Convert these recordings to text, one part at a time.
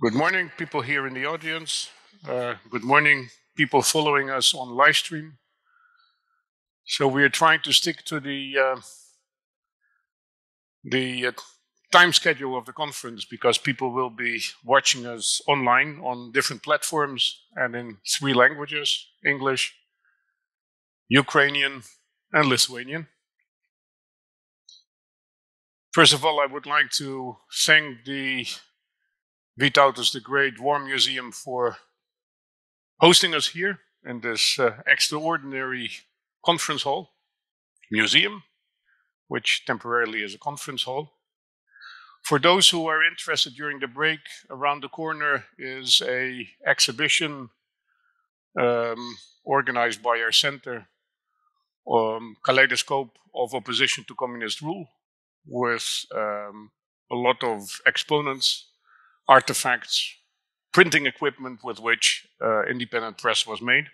Good morning, people here in the audience. Uh, good morning, people following us on live stream. So we are trying to stick to the uh, the uh, time schedule of the conference because people will be watching us online on different platforms and in three languages: English, Ukrainian, and Lithuanian. First of all, I would like to thank the Vytautas the Great War Museum for hosting us here in this uh, extraordinary conference hall, museum, which temporarily is a conference hall. For those who are interested during the break, around the corner is a exhibition um, organized by our center, um, Kaleidoscope of Opposition to Communist Rule, with um, a lot of exponents artifacts, printing equipment with which uh, independent press was made.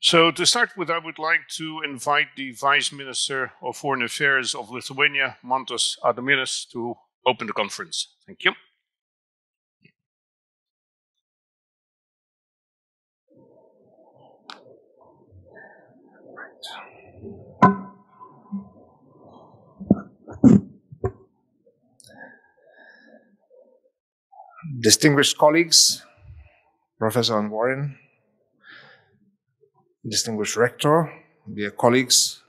So to start with, I would like to invite the Vice Minister of Foreign Affairs of Lithuania, Mantas Adomėnas, to open the conference. Thank you. Distinguished colleagues, Professor Van Voren, distinguished rector, dear colleagues.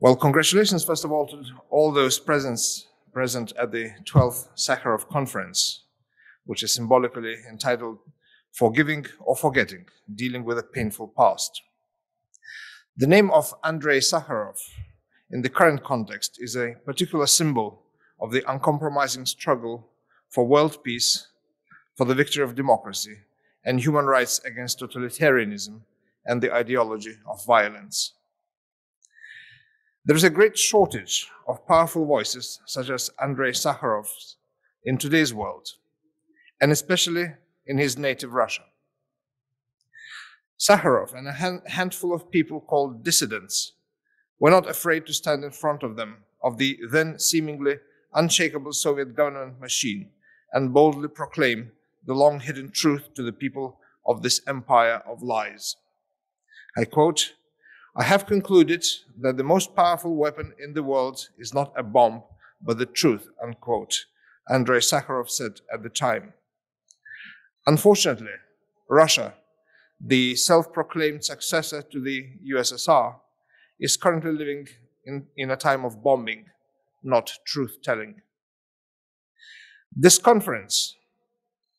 Well, congratulations, first of all, to all those presents, present at the 12th Sakharov conference, which is symbolically entitled Forgiving or Forgetting, Dealing with a Painful Past. The name of Andrei Sakharov in the current context is a particular symbol of the uncompromising struggle for world peace, for the victory of democracy, and human rights against totalitarianism and the ideology of violence. There is a great shortage of powerful voices such as Andrei Sakharov's in today's world, and especially in his native Russia. Sakharov and a handful of people called dissidents were not afraid to stand in front of them, of the then seemingly unshakable Soviet government machine, and boldly proclaim the long hidden truth to the people of this empire of lies. I quote, I have concluded that the most powerful weapon in the world is not a bomb, but the truth, unquote, Andrei Sakharov said at the time. Unfortunately, Russia, the self proclaimed successor to the USSR, is currently living in, in a time of bombing, not truth telling. This conference,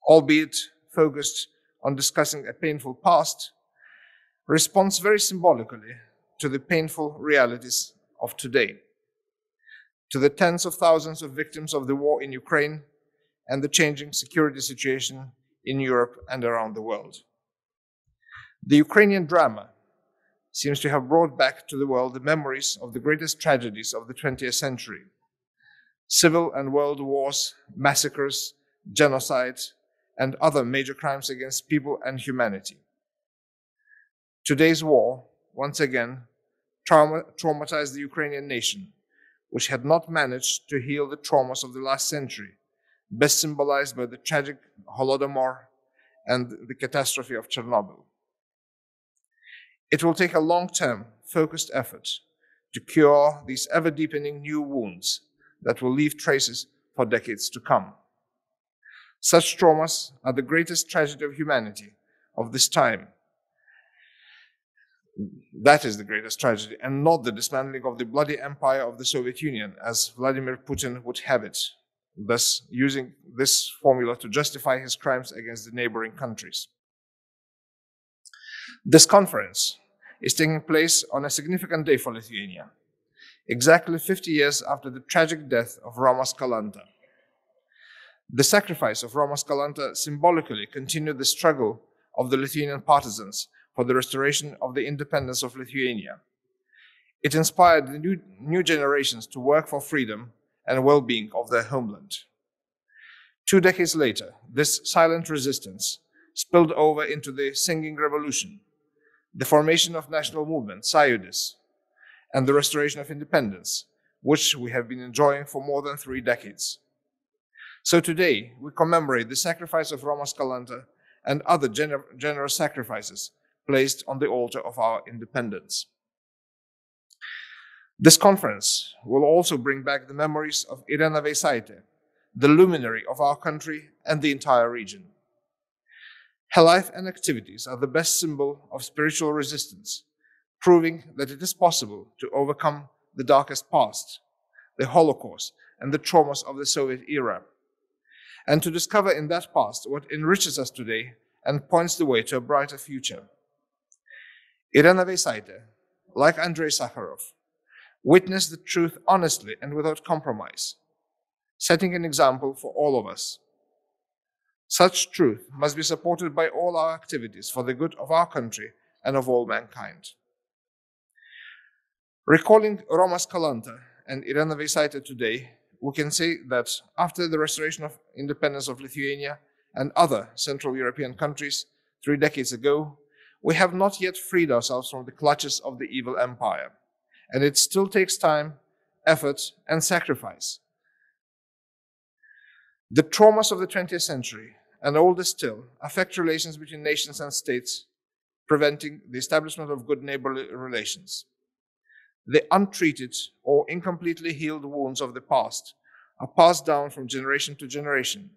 albeit focused on discussing a painful past, responds very symbolically to the painful realities of today, to the tens of thousands of victims of the war in Ukraine and the changing security situation in Europe and around the world. The Ukrainian drama seems to have brought back to the world the memories of the greatest tragedies of the 20th century civil and world wars, massacres, genocide, and other major crimes against people and humanity. Today's war, once again, trauma- traumatized the Ukrainian nation, which had not managed to heal the traumas of the last century, best symbolized by the tragic Holodomor and the catastrophe of Chernobyl. It will take a long term, focused effort to cure these ever deepening new wounds that will leave traces for decades to come. Such traumas are the greatest tragedy of humanity of this time. That is the greatest tragedy, and not the dismantling of the bloody empire of the Soviet Union, as Vladimir Putin would have it, thus using this formula to justify his crimes against the neighboring countries. This conference is taking place on a significant day for Lithuania, exactly 50 years after the tragic death of Romas Kalanta. The sacrifice of Romas Kalanta symbolically continued the struggle of the Lithuanian partisans for the restoration of the independence of Lithuania. It inspired the new, new generations to work for freedom and well being of their homeland. Two decades later, this silent resistance spilled over into the Singing Revolution, the formation of national movement, Sąjūdis, and the restoration of independence, which we have been enjoying for more than three decades. So today, we commemorate the sacrifice of Romas Kalanta and other gener- generous sacrifices placed on the altar of our independence. This conference will also bring back the memories of Irena Veisaitė, the luminary of our country and the entire region. Her life and activities are the best symbol of spiritual resistance, proving that it is possible to overcome the darkest past, the Holocaust, and the traumas of the Soviet era, and to discover in that past what enriches us today and points the way to a brighter future. Irena Veisaitė, like Andrei Sakharov, witnessed the truth honestly and without compromise, setting an example for all of us. Such truth must be supported by all our activities for the good of our country and of all mankind. Recalling Romas Kalanta and Irena Veisaitė today, we can say that after the restoration of independence of Lithuania and other Central European countries three decades ago, we have not yet freed ourselves from the clutches of the evil empire. And it still takes time, effort, and sacrifice. The traumas of the 20th century, and older still, affect relations between nations and states, preventing the establishment of good neighborly relations. The untreated or incompletely healed wounds of the past are passed down from generation to generation,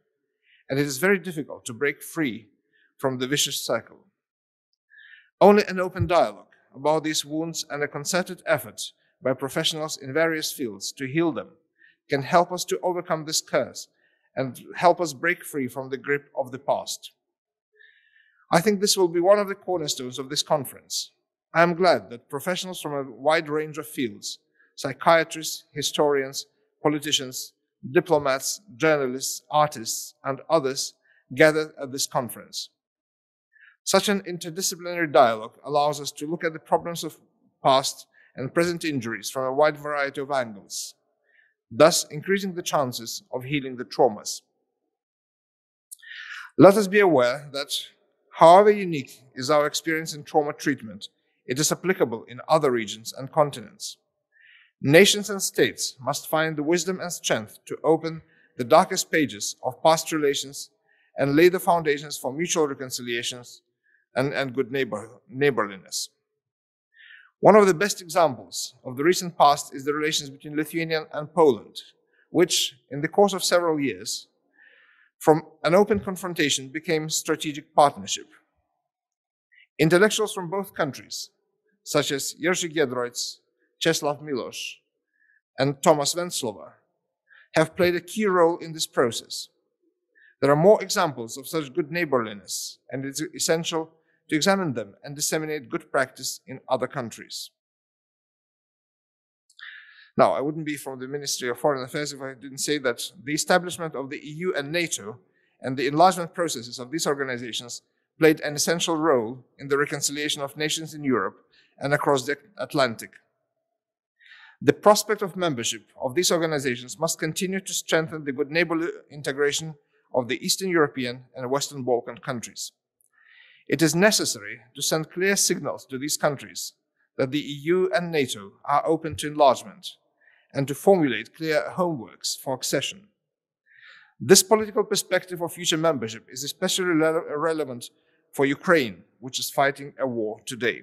and it is very difficult to break free from the vicious cycle. Only an open dialogue about these wounds and a concerted effort by professionals in various fields to heal them can help us to overcome this curse and help us break free from the grip of the past. I think this will be one of the cornerstones of this conference. I am glad that professionals from a wide range of fields psychiatrists, historians, politicians, diplomats, journalists, artists, and others gathered at this conference. Such an interdisciplinary dialogue allows us to look at the problems of past and present injuries from a wide variety of angles, thus increasing the chances of healing the traumas. Let us be aware that, however unique is our experience in trauma treatment, it is applicable in other regions and continents. Nations and states must find the wisdom and strength to open the darkest pages of past relations and lay the foundations for mutual reconciliations and, and good neighbor, neighborliness. One of the best examples of the recent past is the relations between Lithuania and Poland, which, in the course of several years, from an open confrontation became strategic partnership. Intellectuals from both countries, such as Jerzy Giedroyc, Czesław Milosz, and Tomas Venclova, have played a key role in this process. There are more examples of such good neighborliness, and it's essential to examine them and disseminate good practice in other countries. Now, I wouldn't be from the Ministry of Foreign Affairs if I didn't say that the establishment of the EU and NATO and the enlargement processes of these organizations played an essential role in the reconciliation of nations in Europe and across the Atlantic. The prospect of membership of these organizations must continue to strengthen the good neighborly integration of the Eastern European and Western Balkan countries. It is necessary to send clear signals to these countries that the EU and NATO are open to enlargement and to formulate clear homeworks for accession. This political perspective of future membership is especially rele relevant for Ukraine, which is fighting a war today.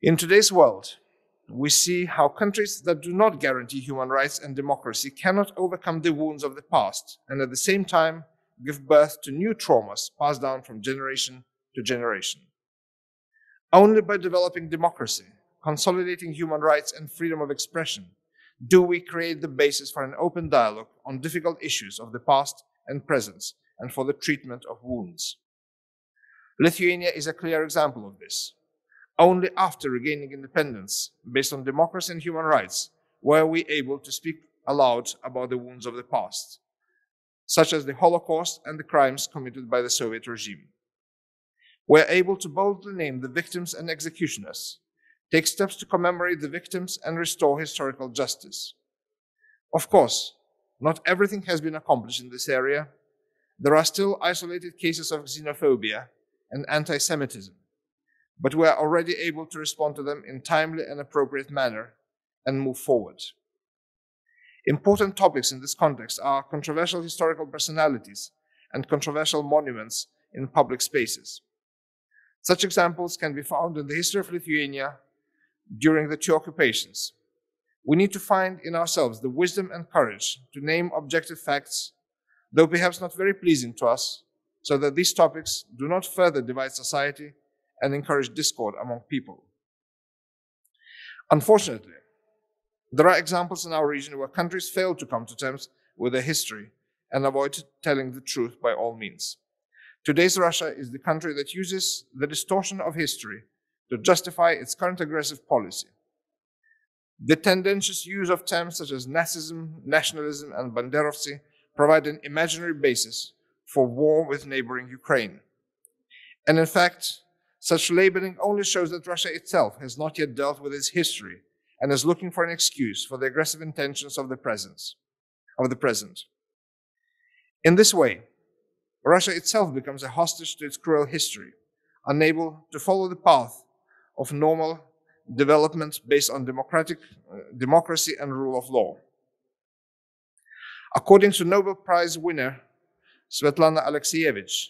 In today's world, we see how countries that do not guarantee human rights and democracy cannot overcome the wounds of the past and at the same time give birth to new traumas passed down from generation to generation. Only by developing democracy, consolidating human rights and freedom of expression, do we create the basis for an open dialogue on difficult issues of the past and present and for the treatment of wounds. Lithuania is a clear example of this. Only after regaining independence based on democracy and human rights were we able to speak aloud about the wounds of the past such as the Holocaust and the crimes committed by the Soviet regime. We're able to boldly name the victims and executioners, take steps to commemorate the victims and restore historical justice. Of course, not everything has been accomplished in this area. There are still isolated cases of xenophobia and anti Semitism, but we are already able to respond to them in timely and appropriate manner and move forward. Important topics in this context are controversial historical personalities and controversial monuments in public spaces. Such examples can be found in the history of Lithuania during the two occupations. We need to find in ourselves the wisdom and courage to name objective facts, though perhaps not very pleasing to us, so that these topics do not further divide society and encourage discord among people. Unfortunately, there are examples in our region where countries fail to come to terms with their history and avoid telling the truth by all means. Today's Russia is the country that uses the distortion of history to justify its current aggressive policy. The tendentious use of terms such as Nazism, nationalism, and Banderovцы provide an imaginary basis for war with neighboring Ukraine. And in fact, such labeling only shows that Russia itself has not yet dealt with its history and is looking for an excuse for the aggressive intentions of the present. Of the present. In this way, Russia itself becomes a hostage to its cruel history, unable to follow the path of normal development based on democratic uh, democracy and rule of law. According to Nobel Prize winner Svetlana Alexievich,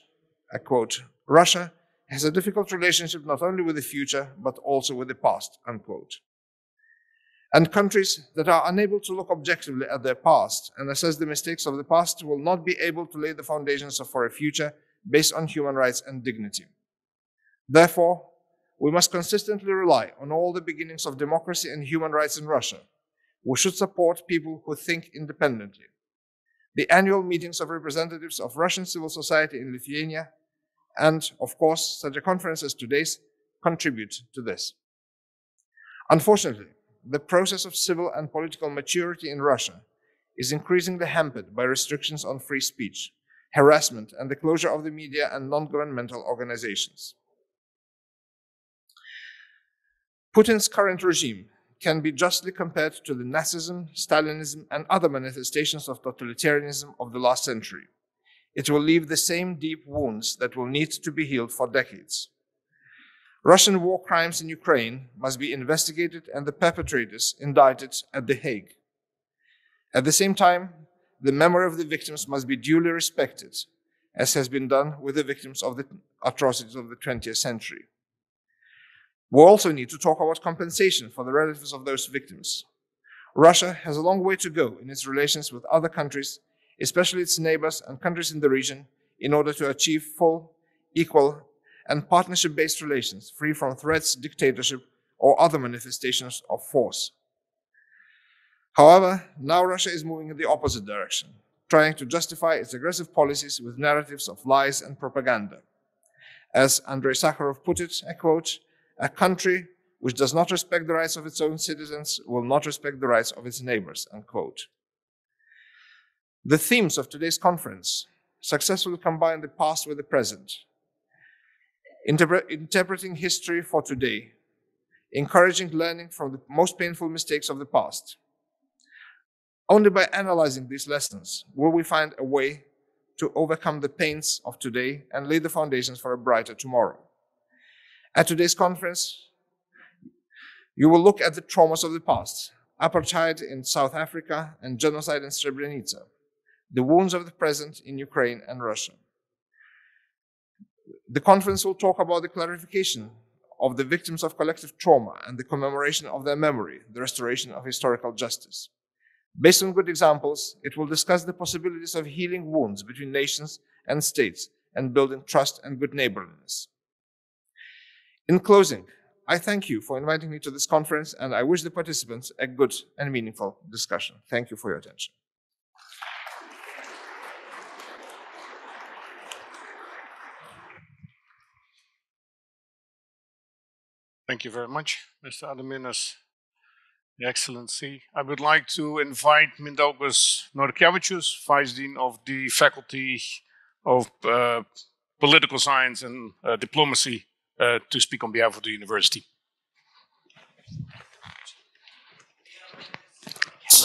I quote, Russia has a difficult relationship not only with the future, but also with the past, unquote. And countries that are unable to look objectively at their past and assess the mistakes of the past will not be able to lay the foundations for a future based on human rights and dignity. Therefore, we must consistently rely on all the beginnings of democracy and human rights in Russia. We should support people who think independently. The annual meetings of representatives of Russian civil society in Lithuania and, of course, such a conference as today's contribute to this. Unfortunately, the process of civil and political maturity in Russia is increasingly hampered by restrictions on free speech, harassment, and the closure of the media and non governmental organizations. Putin's current regime can be justly compared to the Nazism, Stalinism, and other manifestations of totalitarianism of the last century it will leave the same deep wounds that will need to be healed for decades. Russian war crimes in Ukraine must be investigated and the perpetrators indicted at The Hague. At the same time, the memory of the victims must be duly respected, as has been done with the victims of the atrocities of the 20th century. We also need to talk about compensation for the relatives of those victims. Russia has a long way to go in its relations with other countries especially its neighbors and countries in the region, in order to achieve full, equal, and partnership based relations free from threats, dictatorship, or other manifestations of force. However, now Russia is moving in the opposite direction, trying to justify its aggressive policies with narratives of lies and propaganda. As Andrei Sakharov put it, I quote, a country which does not respect the rights of its own citizens will not respect the rights of its neighbors, unquote. The themes of today's conference successfully combine the past with the present, Interpre- interpreting history for today, encouraging learning from the most painful mistakes of the past. Only by analyzing these lessons will we find a way to overcome the pains of today and lay the foundations for a brighter tomorrow. At today's conference, you will look at the traumas of the past, apartheid in South Africa and genocide in Srebrenica the wounds of the present in Ukraine and Russia. The conference will talk about the clarification of the victims of collective trauma and the commemoration of their memory, the restoration of historical justice. Based on good examples, it will discuss the possibilities of healing wounds between nations and states and building trust and good neighborliness. In closing, I thank you for inviting me to this conference and I wish the participants a good and meaningful discussion. Thank you for your attention. Thank you very much, Mr. Adomėnas, Excellency. I would like to invite Mindaugas Norkevičius, Vice Dean of the Faculty of uh, Political Science and uh, Diplomacy, uh, to speak on behalf of the university.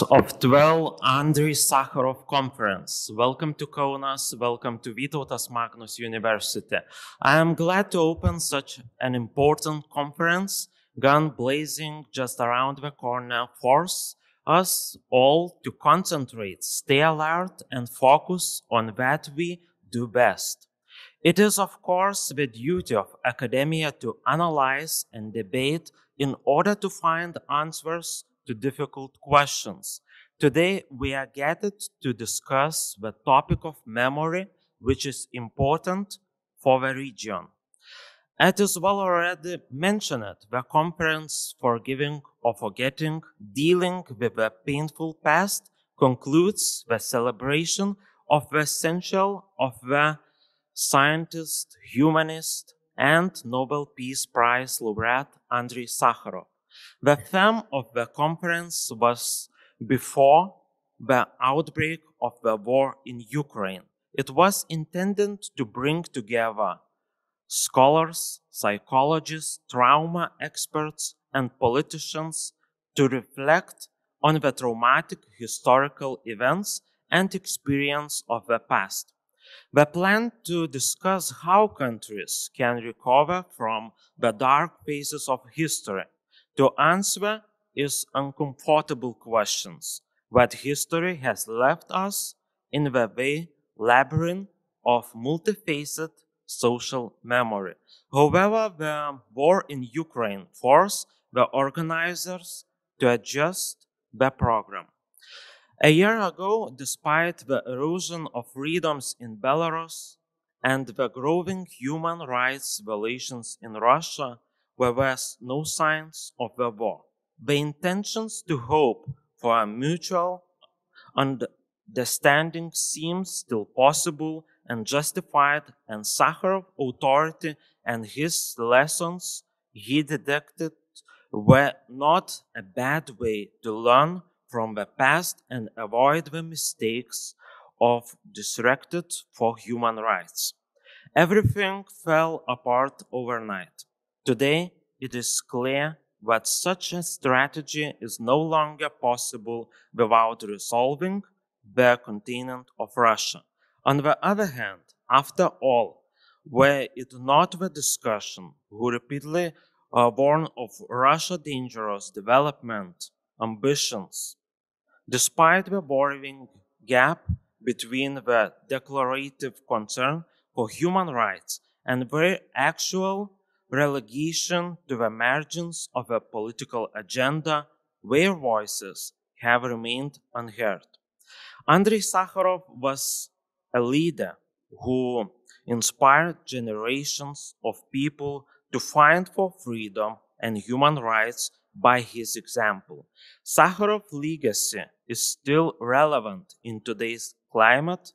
Of 12 Andrei Sakharov Conference. Welcome to Kaunas, welcome to Vytautas Magnus University. I am glad to open such an important conference, gun blazing just around the corner, force us all to concentrate, stay alert, and focus on what we do best. It is, of course, the duty of academia to analyze and debate in order to find answers to difficult questions. Today, we are gathered to discuss the topic of memory, which is important for the region. It is well already mentioned the conference Forgiving or Forgetting, dealing with the painful past, concludes the celebration of the essential of the scientist, humanist, and Nobel Peace Prize laureate Andrei Sakharov. The theme of the conference was before the outbreak of the war in Ukraine. It was intended to bring together scholars, psychologists, trauma experts, and politicians to reflect on the traumatic historical events and experience of the past. The plan to discuss how countries can recover from the dark phases of history to answer is uncomfortable questions that history has left us in the way labyrinth of multifaceted social memory. However, the war in Ukraine forced the organizers to adjust the program. A year ago, despite the erosion of freedoms in Belarus and the growing human rights violations in Russia, there was no signs of the war. The intentions to hope for a mutual understanding seems still possible and justified, and Sakharov authority and his lessons he detected were not a bad way to learn from the past and avoid the mistakes of disrespect for human rights. Everything fell apart overnight. Today, it is clear that such a strategy is no longer possible without resolving the continent of Russia. On the other hand, after all, were it not the discussion who repeatedly uh, warned of Russia's dangerous development ambitions, despite the borrowing gap between the declarative concern for human rights and very actual relegation to the margins of a political agenda, where voices have remained unheard. Andrei Sakharov was a leader who inspired generations of people to fight for freedom and human rights by his example. Sakharov's legacy is still relevant in today's climate.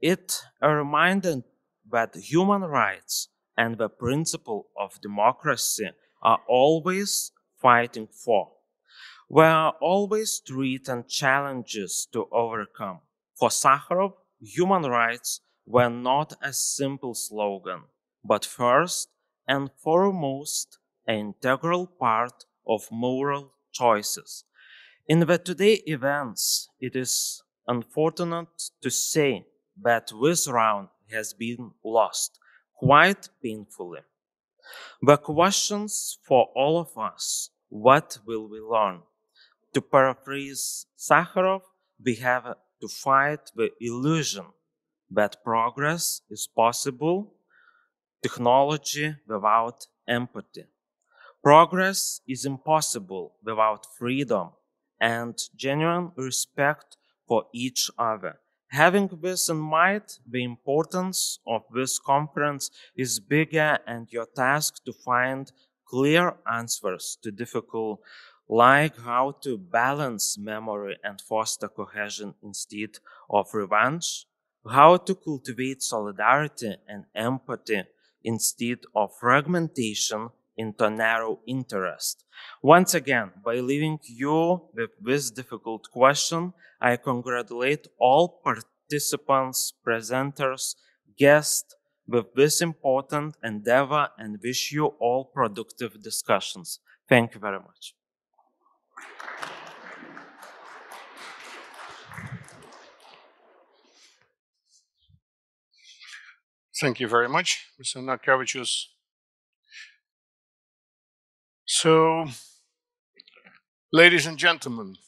It a reminder that human rights and the principle of democracy are always fighting for. There are always threats and challenges to overcome. For Sakharov, human rights were not a simple slogan, but first and foremost an integral part of moral choices. In the today events, it is unfortunate to say that this round has been lost quite painfully. The questions for all of us what will we learn? To paraphrase Sakharov, we have to fight the illusion that progress is possible, technology without empathy. Progress is impossible without freedom and genuine respect for each other. Having this in mind, the importance of this conference is bigger and your task to find clear answers to difficult like how to balance memory and foster cohesion instead of revenge, how to cultivate solidarity and empathy instead of fragmentation into narrow interest. Once again, by leaving you with this difficult question, I congratulate all participants, presenters, guests with this important endeavor and wish you all productive discussions. Thank you very much. Thank you very much, Mr. Norkevičius. So, ladies and gentlemen,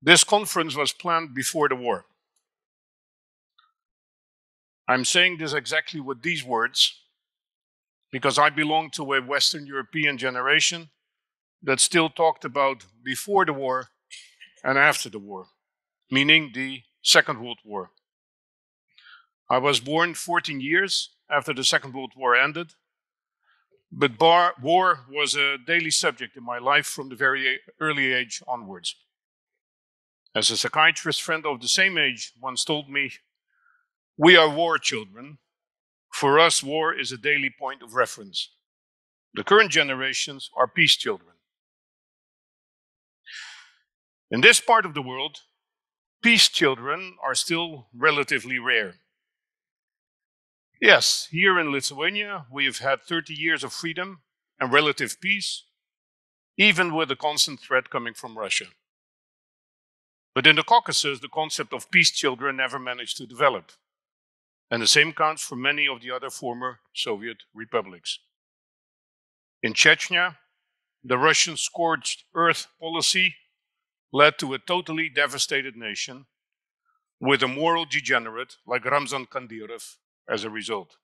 This conference was planned before the war. I'm saying this exactly with these words because I belong to a Western European generation that still talked about before the war and after the war, meaning the Second World War. I was born 14 years after the Second World War ended, but bar, war was a daily subject in my life from the very early age onwards. As a psychiatrist friend of the same age once told me, we are war children. For us, war is a daily point of reference. The current generations are peace children. In this part of the world, peace children are still relatively rare. Yes, here in Lithuania, we have had 30 years of freedom and relative peace, even with a constant threat coming from Russia. But in the Caucasus, the concept of peace children never managed to develop. And the same counts for many of the other former Soviet republics. In Chechnya, the Russian scorched earth policy led to a totally devastated nation with a moral degenerate like Ramzan Kadyrov as a result.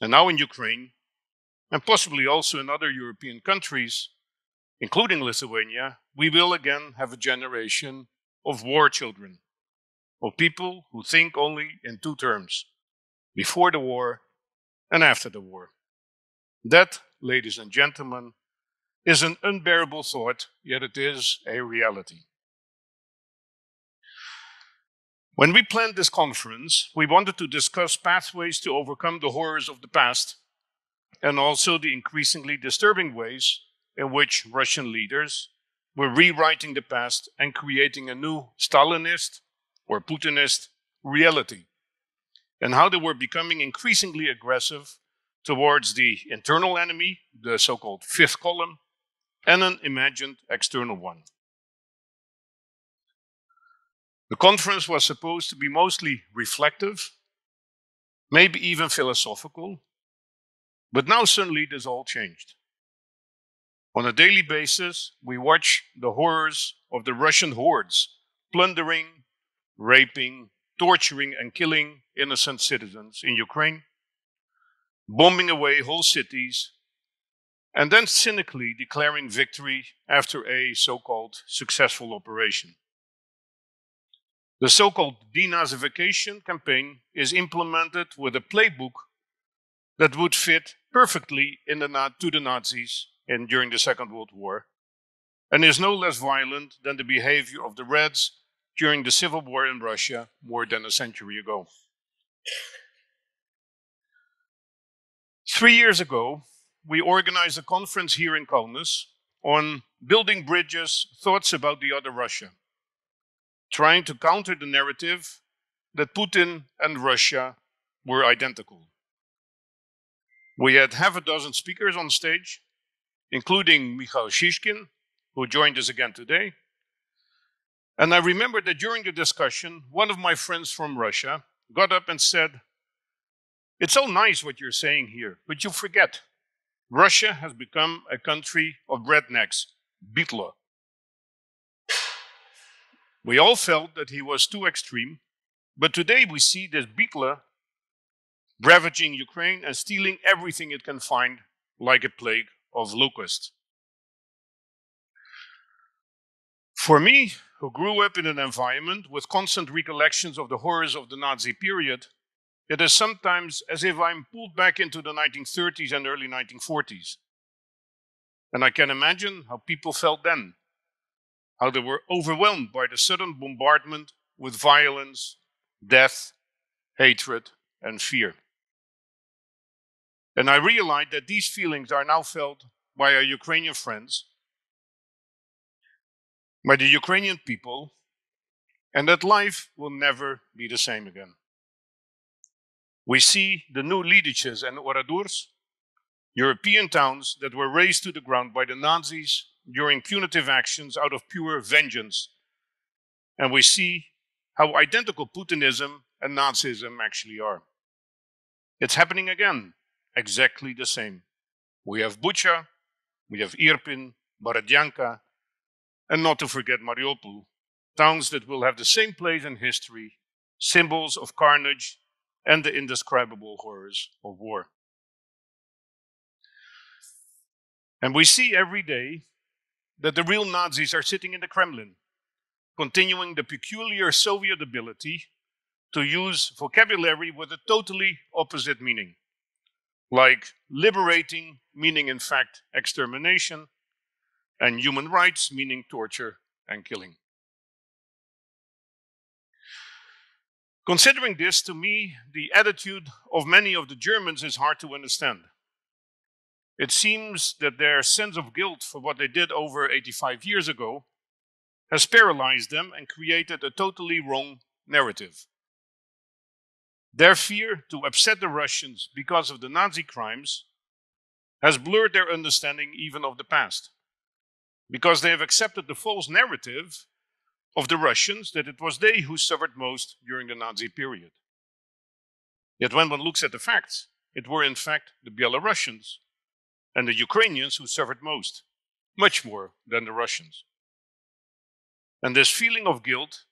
And now in Ukraine, and possibly also in other European countries, including Lithuania, we will again have a generation of war children, of people who think only in two terms before the war and after the war. That, ladies and gentlemen, is an unbearable thought, yet it is a reality. When we planned this conference, we wanted to discuss pathways to overcome the horrors of the past and also the increasingly disturbing ways in which Russian leaders were rewriting the past and creating a new Stalinist or Putinist reality, and how they were becoming increasingly aggressive towards the internal enemy, the so called fifth column, and an imagined external one. The conference was supposed to be mostly reflective, maybe even philosophical, but now suddenly this all changed. On a daily basis, we watch the horrors of the Russian hordes plundering, raping, torturing, and killing innocent citizens in Ukraine, bombing away whole cities, and then cynically declaring victory after a so called successful operation. The so called denazification campaign is implemented with a playbook that would fit perfectly the, to the Nazis in, during the Second World War and is no less violent than the behavior of the Reds during the civil war in Russia more than a century ago. Three years ago, we organized a conference here in Kaunas on building bridges, thoughts about the other Russia trying to counter the narrative that Putin and Russia were identical. We had half a dozen speakers on stage, including Mikhail Shishkin, who joined us again today. And I remember that during the discussion, one of my friends from Russia got up and said, It's so nice what you're saying here, but you forget. Russia has become a country of rednecks, bydlo. We all felt that he was too extreme, but today we see this bydlo ravaging Ukraine and stealing everything it can find like a plague of locusts. For me, who grew up in an environment with constant recollections of the horrors of the Nazi period, it is sometimes as if I'm pulled back into the 1930s and early 1940s. And I can imagine how people felt then how they were overwhelmed by the sudden bombardment with violence, death, hatred, and fear. And I realized that these feelings are now felt by our Ukrainian friends, by the Ukrainian people, and that life will never be the same again. We see the new Lidices and Oradours, European towns that were razed to the ground by the Nazis during punitive actions out of pure vengeance. And we see how identical Putinism and Nazism actually are. It's happening again, exactly the same. We have Bucha, we have Irpin, Borodyanka, and not to forget Mariupol, towns that will have the same place in history, symbols of carnage and the indescribable horrors of war. And we see every day that the real Nazis are sitting in the Kremlin, continuing the peculiar Soviet ability to use vocabulary with a totally opposite meaning, like liberating, meaning in fact extermination, and human rights, meaning torture and killing. Considering this, to me, the attitude of many of the Germans is hard to understand. It seems that their sense of guilt for what they did over 85 years ago has paralyzed them and created a totally wrong narrative. Their fear to upset the Russians because of the Nazi crimes has blurred their understanding even of the past, because they have accepted the false narrative of the Russians that it was they who suffered most during the Nazi period. Yet when one looks at the facts, it were in fact the Belarusians and the Ukrainians who suffered most, much more than the Russians. And this feeling of guilt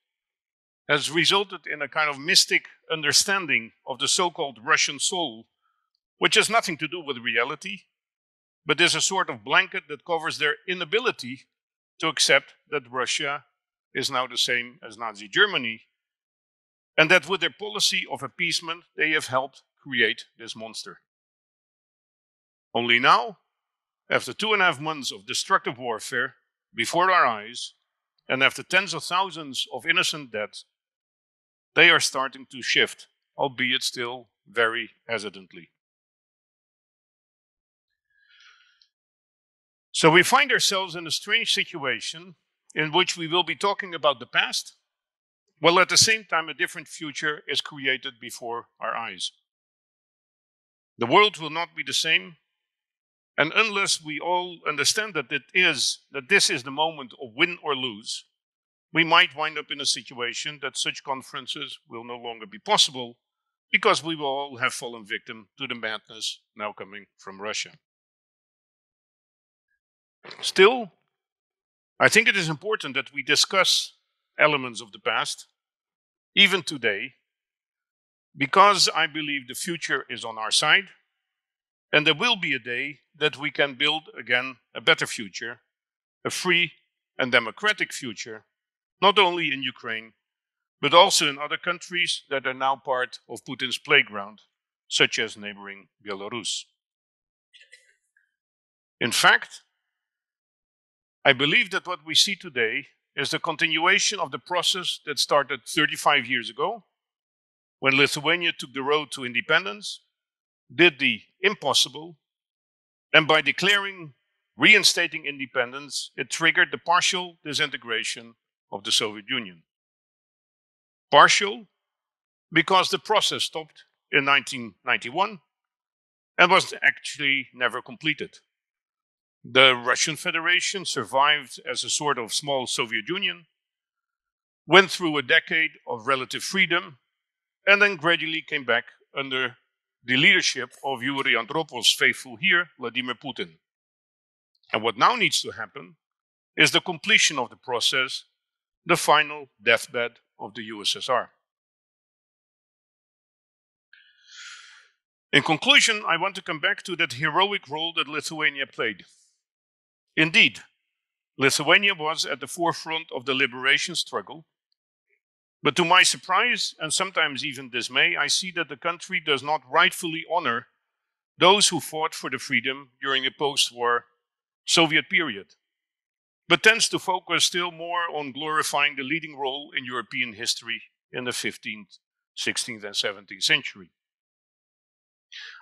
has resulted in a kind of mystic understanding of the so called Russian soul, which has nothing to do with reality, but is a sort of blanket that covers their inability to accept that Russia is now the same as Nazi Germany, and that with their policy of appeasement, they have helped create this monster. Only now, after two and a half months of destructive warfare before our eyes, and after tens of thousands of innocent deaths, they are starting to shift, albeit still very hesitantly. So we find ourselves in a strange situation in which we will be talking about the past, while at the same time a different future is created before our eyes. The world will not be the same, and unless we all understand that it is that this is the moment of win or lose, we might wind up in a situation that such conferences will no longer be possible because we will all have fallen victim to the madness now coming from Russia. Still, I think it is important that we discuss elements of the past, even today, because I believe the future is on our side, and there will be a day that we can build again a better future, a free and democratic future, not only in Ukraine, but also in other countries that are now part of Putin's playground, such as neighboring Belarus. In fact, I believe that what we see today is the continuation of the process that started 35 years ago when Lithuania took the road to independence, did the impossible, and by declaring reinstating independence, it triggered the partial disintegration of the Soviet Union. Partial because the process stopped in 1991 and was actually never completed. The Russian Federation survived as a sort of small Soviet Union, went through a decade of relative freedom, and then gradually came back under the leadership of Yuri Andropov's faithful here, Vladimir Putin. And what now needs to happen is the completion of the process, the final deathbed of the USSR. In conclusion, I want to come back to that heroic role that Lithuania played. Indeed, Lithuania was at the forefront of the liberation struggle. But to my surprise and sometimes even dismay, I see that the country does not rightfully honor those who fought for the freedom during the post war Soviet period, but tends to focus still more on glorifying the leading role in European history in the 15th, 16th, and 17th century.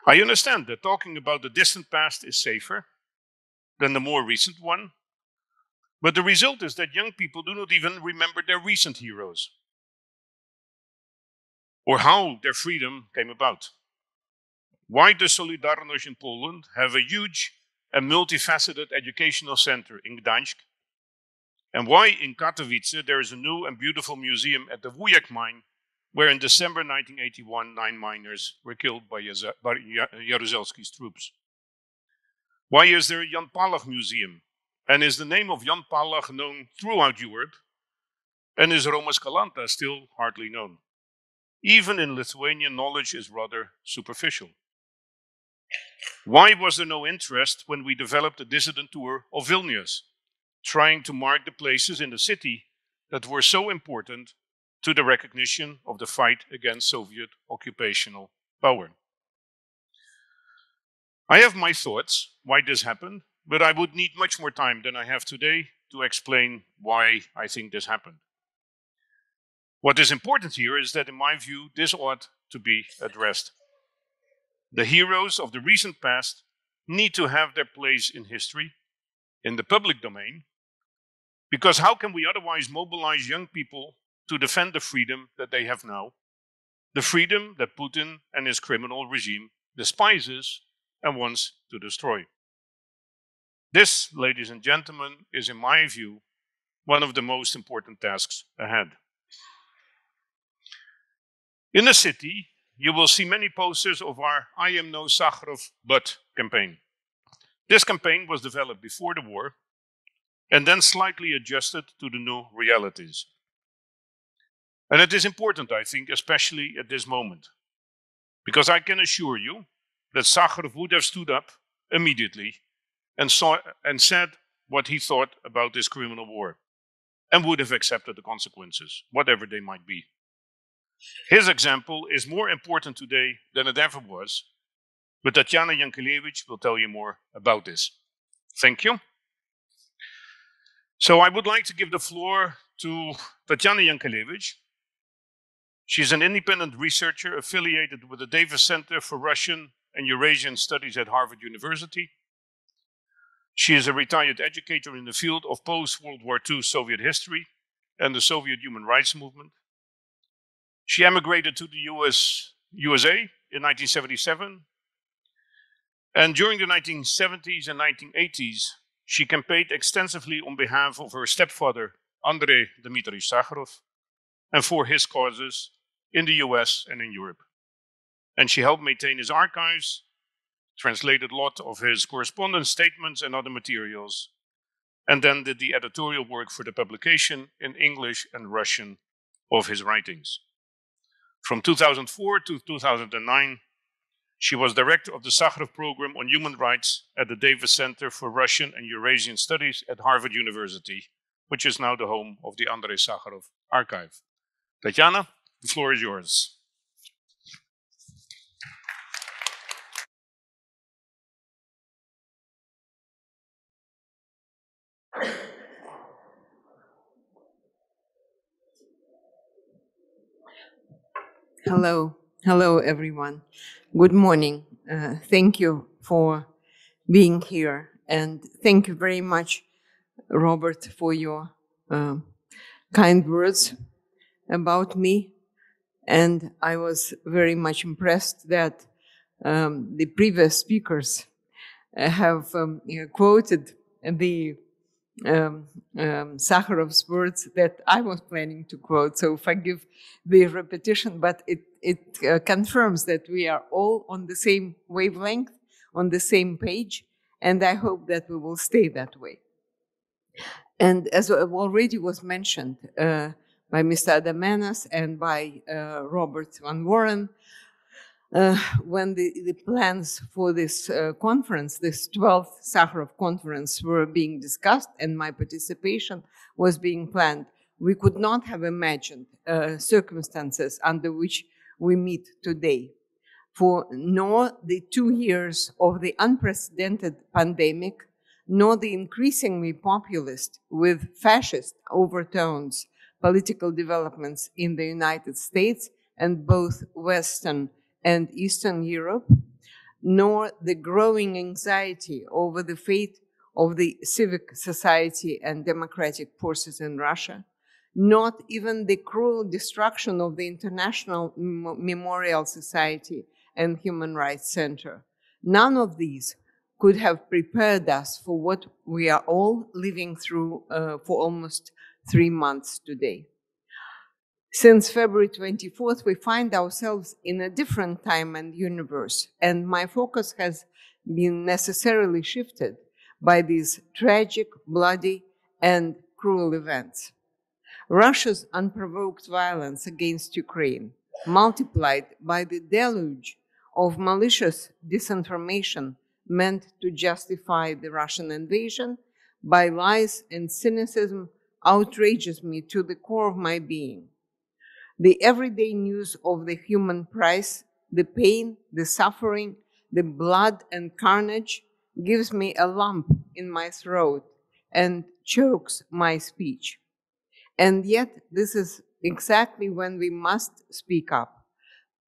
I understand that talking about the distant past is safer, than the more recent one. But the result is that young people do not even remember their recent heroes or how their freedom came about. Why does Solidarność in Poland have a huge and multifaceted educational center in Gdańsk? And why in Katowice there is a new and beautiful museum at the Wujek mine, where in December 1981 nine miners were killed by Jaruzelski's troops? Why is there a Jan Palach museum? And is the name of Jan Palach known throughout Europe? and is Romas Kalanta still hardly known? Even in Lithuania, knowledge is rather superficial. Why was there no interest when we developed a dissident tour of Vilnius, trying to mark the places in the city that were so important to the recognition of the fight against Soviet occupational power? I have my thoughts why this happened, but I would need much more time than I have today to explain why I think this happened. What is important here is that, in my view, this ought to be addressed. The heroes of the recent past need to have their place in history, in the public domain, because how can we otherwise mobilize young people to defend the freedom that they have now, the freedom that Putin and his criminal regime despises and wants to destroy? This, ladies and gentlemen, is, in my view, one of the most important tasks ahead. In the city, you will see many posters of our I Am No Sakharov But campaign. This campaign was developed before the war and then slightly adjusted to the new realities. And it is important, I think, especially at this moment, because I can assure you that Sakharov would have stood up immediately and, saw, and said what he thought about this criminal war and would have accepted the consequences, whatever they might be. His example is more important today than it ever was, but Tatiana Yankelevich will tell you more about this. Thank you. So I would like to give the floor to Tatiana Yankelevich. She's an independent researcher affiliated with the Davis Center for Russian and Eurasian Studies at Harvard University. She is a retired educator in the field of post World War II Soviet history and the Soviet human rights movement. She emigrated to the US, USA in 1977. And during the 1970s and 1980s, she campaigned extensively on behalf of her stepfather, Andrei Dmitrievich Sakharov, and for his causes in the US and in Europe. And she helped maintain his archives, translated a lot of his correspondence statements and other materials, and then did the editorial work for the publication in English and Russian of his writings. From 2004 to 2009, she was director of the Sakharov Program on Human Rights at the Davis Center for Russian and Eurasian Studies at Harvard University, which is now the home of the Andrei Sakharov Archive. Tatiana, the floor is yours. Hello, hello everyone. Good morning. Uh, thank you for being here, and thank you very much, Robert, for your uh, kind words about me. And I was very much impressed that um, the previous speakers have um, quoted the um, um, Sakharov's words that I was planning to quote. So forgive the repetition, but it, it uh, confirms that we are all on the same wavelength, on the same page, and I hope that we will stay that way. And as already was mentioned uh, by Mr. Adomėnas and by uh, Robert Van Voren, uh, when the, the, plans for this uh, conference, this 12th Sakharov conference, were being discussed and my participation was being planned, we could not have imagined uh, circumstances under which we meet today. For nor the two years of the unprecedented pandemic, nor the increasingly populist with fascist overtones political developments in the United States and both Western and Eastern Europe, nor the growing anxiety over the fate of the civic society and democratic forces in Russia, not even the cruel destruction of the International Memorial Society and Human Rights Center. None of these could have prepared us for what we are all living through uh, for almost three months today. Since February 24th, we find ourselves in a different time and universe, and my focus has been necessarily shifted by these tragic, bloody, and cruel events. Russia's unprovoked violence against Ukraine, multiplied by the deluge of malicious disinformation meant to justify the Russian invasion by lies and cynicism, outrages me to the core of my being. The everyday news of the human price, the pain, the suffering, the blood and carnage gives me a lump in my throat and chokes my speech. And yet, this is exactly when we must speak up,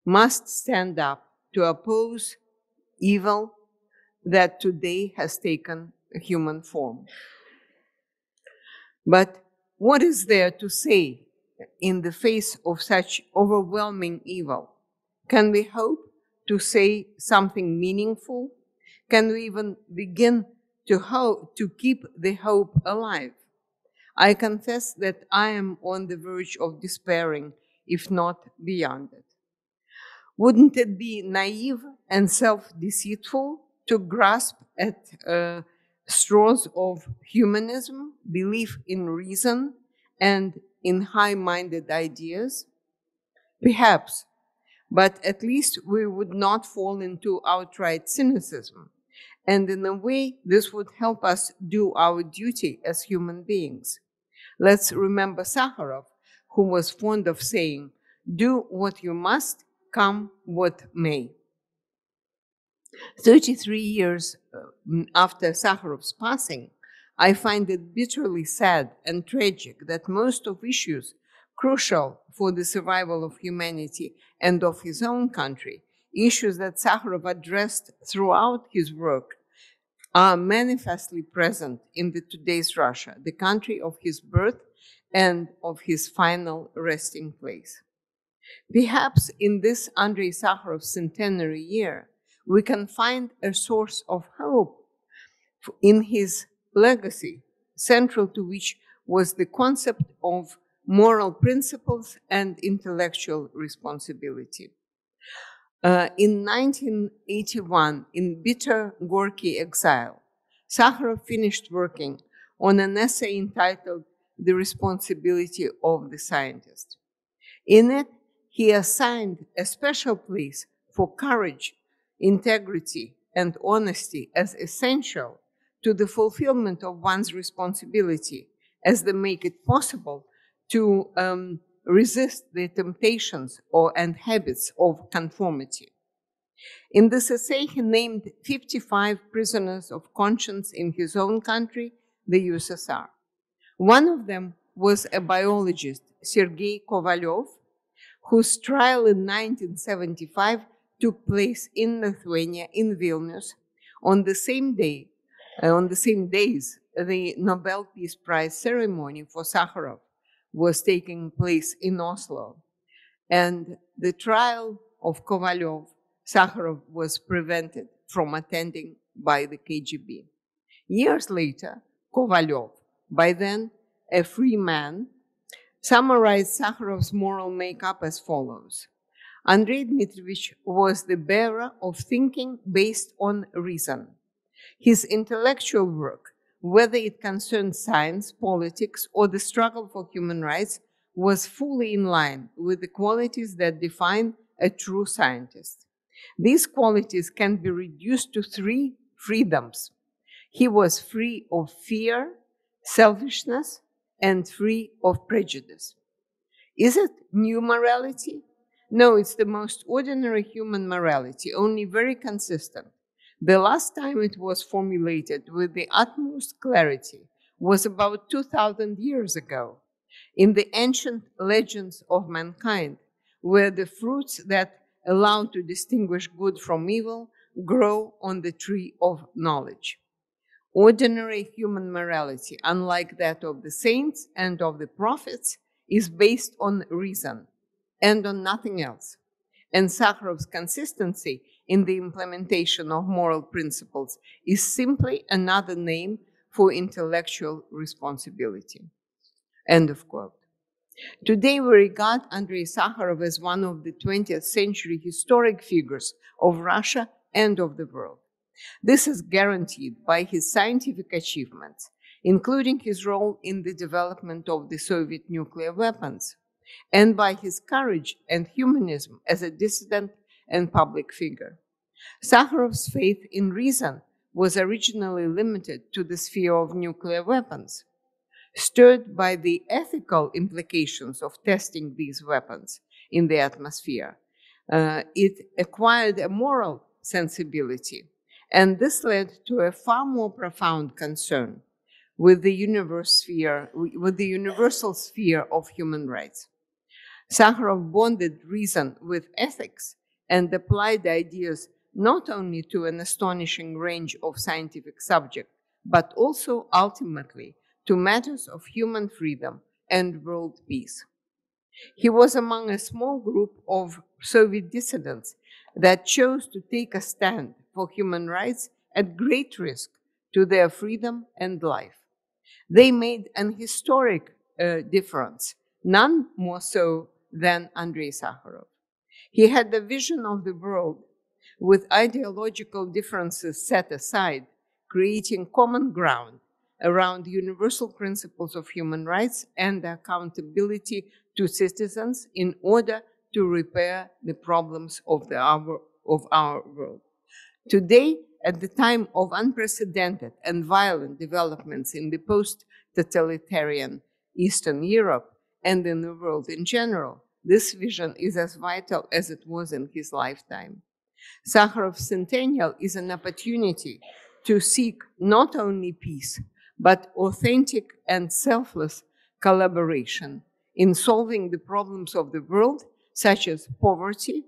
must stand up to oppose evil that today has taken a human form. But what is there to say in the face of such overwhelming evil? Can we hope to say something meaningful? Can we even begin to hope to keep the hope alive? I confess that I am on the verge of despairing, if not beyond it. Wouldn't it be naive and self deceitful to grasp at uh, straws of humanism, belief in reason, and in high minded ideas? Perhaps, but at least we would not fall into outright cynicism. And in a way, this would help us do our duty as human beings. Let's remember Sakharov, who was fond of saying, Do what you must, come what may. 33 years uh, after Sakharov's passing, I find it bitterly sad and tragic that most of issues crucial for the survival of humanity and of his own country, issues that Sakharov addressed throughout his work, are manifestly present in the today's Russia, the country of his birth and of his final resting place. Perhaps in this Andrei Sakharov centenary year, we can find a source of hope in his legacy, central to which was the concept of moral principles and intellectual responsibility. Uh, in 1981, in bitter Gorky exile, Sakharov finished working on an essay entitled The Responsibility of the Scientist. In it, he assigned a special place for courage, integrity, and honesty as essential to the fulfillment of one's responsibility as they make it possible to um, resist the temptations or, and habits of conformity. In this essay, he named 55 prisoners of conscience in his own country, the USSR. One of them was a biologist, Sergei Kovalyov, whose trial in 1975 took place in Lithuania, in Vilnius, on the same day, Uh, on the same days, the Nobel Peace Prize ceremony for Sakharov was taking place in Oslo. And the trial of Kovalyov, Sakharov was prevented from attending by the KGB. Years later, Kovalyov, by then a free man, summarized Sakharov's moral makeup as follows. Andrei Dmitrievich was the bearer of thinking based on reason. His intellectual work whether it concerned science, politics, or the struggle for human rights, was fully in line with the qualities that define a true scientist. These qualities can be reduced to three freedoms. He was free of fear, selfishness, and free of prejudice. Is it new morality? No, it's the most ordinary human morality, only very consistent. The last time it was formulated with the utmost clarity was about 2000 years ago in the ancient legends of mankind, where the fruits that allow to distinguish good from evil grow on the tree of knowledge. Ordinary human morality, unlike that of the saints and of the prophets, is based on reason and on nothing else. And Sakharov's consistency in the implementation of moral principles is simply another name for intellectual responsibility. End of quote. Today, we regard Andrei Sakharov as one of the 20th century historic figures of Russia and of the world. This is guaranteed by his scientific achievements, including his role in the development of the Soviet nuclear weapons, and by his courage and humanism as a dissident and public figure. Sakharov's faith in reason was originally limited to the sphere of nuclear weapons. Stirred by the ethical implications of testing these weapons in the atmosphere, uh, it acquired a moral sensibility, and this led to a far more profound concern with the universe sphere, with the universal sphere of human rights. Sakharov bonded reason with ethics and applied ideas not only to an astonishing range of scientific subjects, but also ultimately to matters of human freedom and world peace. He was among a small group of Soviet dissidents that chose to take a stand for human rights at great risk to their freedom and life. They made an historic uh, difference, none more so than Andrei Sakharov. He had the vision of the world with ideological differences set aside, creating common ground around universal principles of human rights and accountability to citizens in order to repair the problems of, the, our, of our world. Today, at the time of unprecedented and violent developments in the post totalitarian Eastern Europe and in the world in general, this vision is as vital as it was in his lifetime. Sakharov's centennial is an opportunity to seek not only peace, but authentic and selfless collaboration in solving the problems of the world, such as poverty,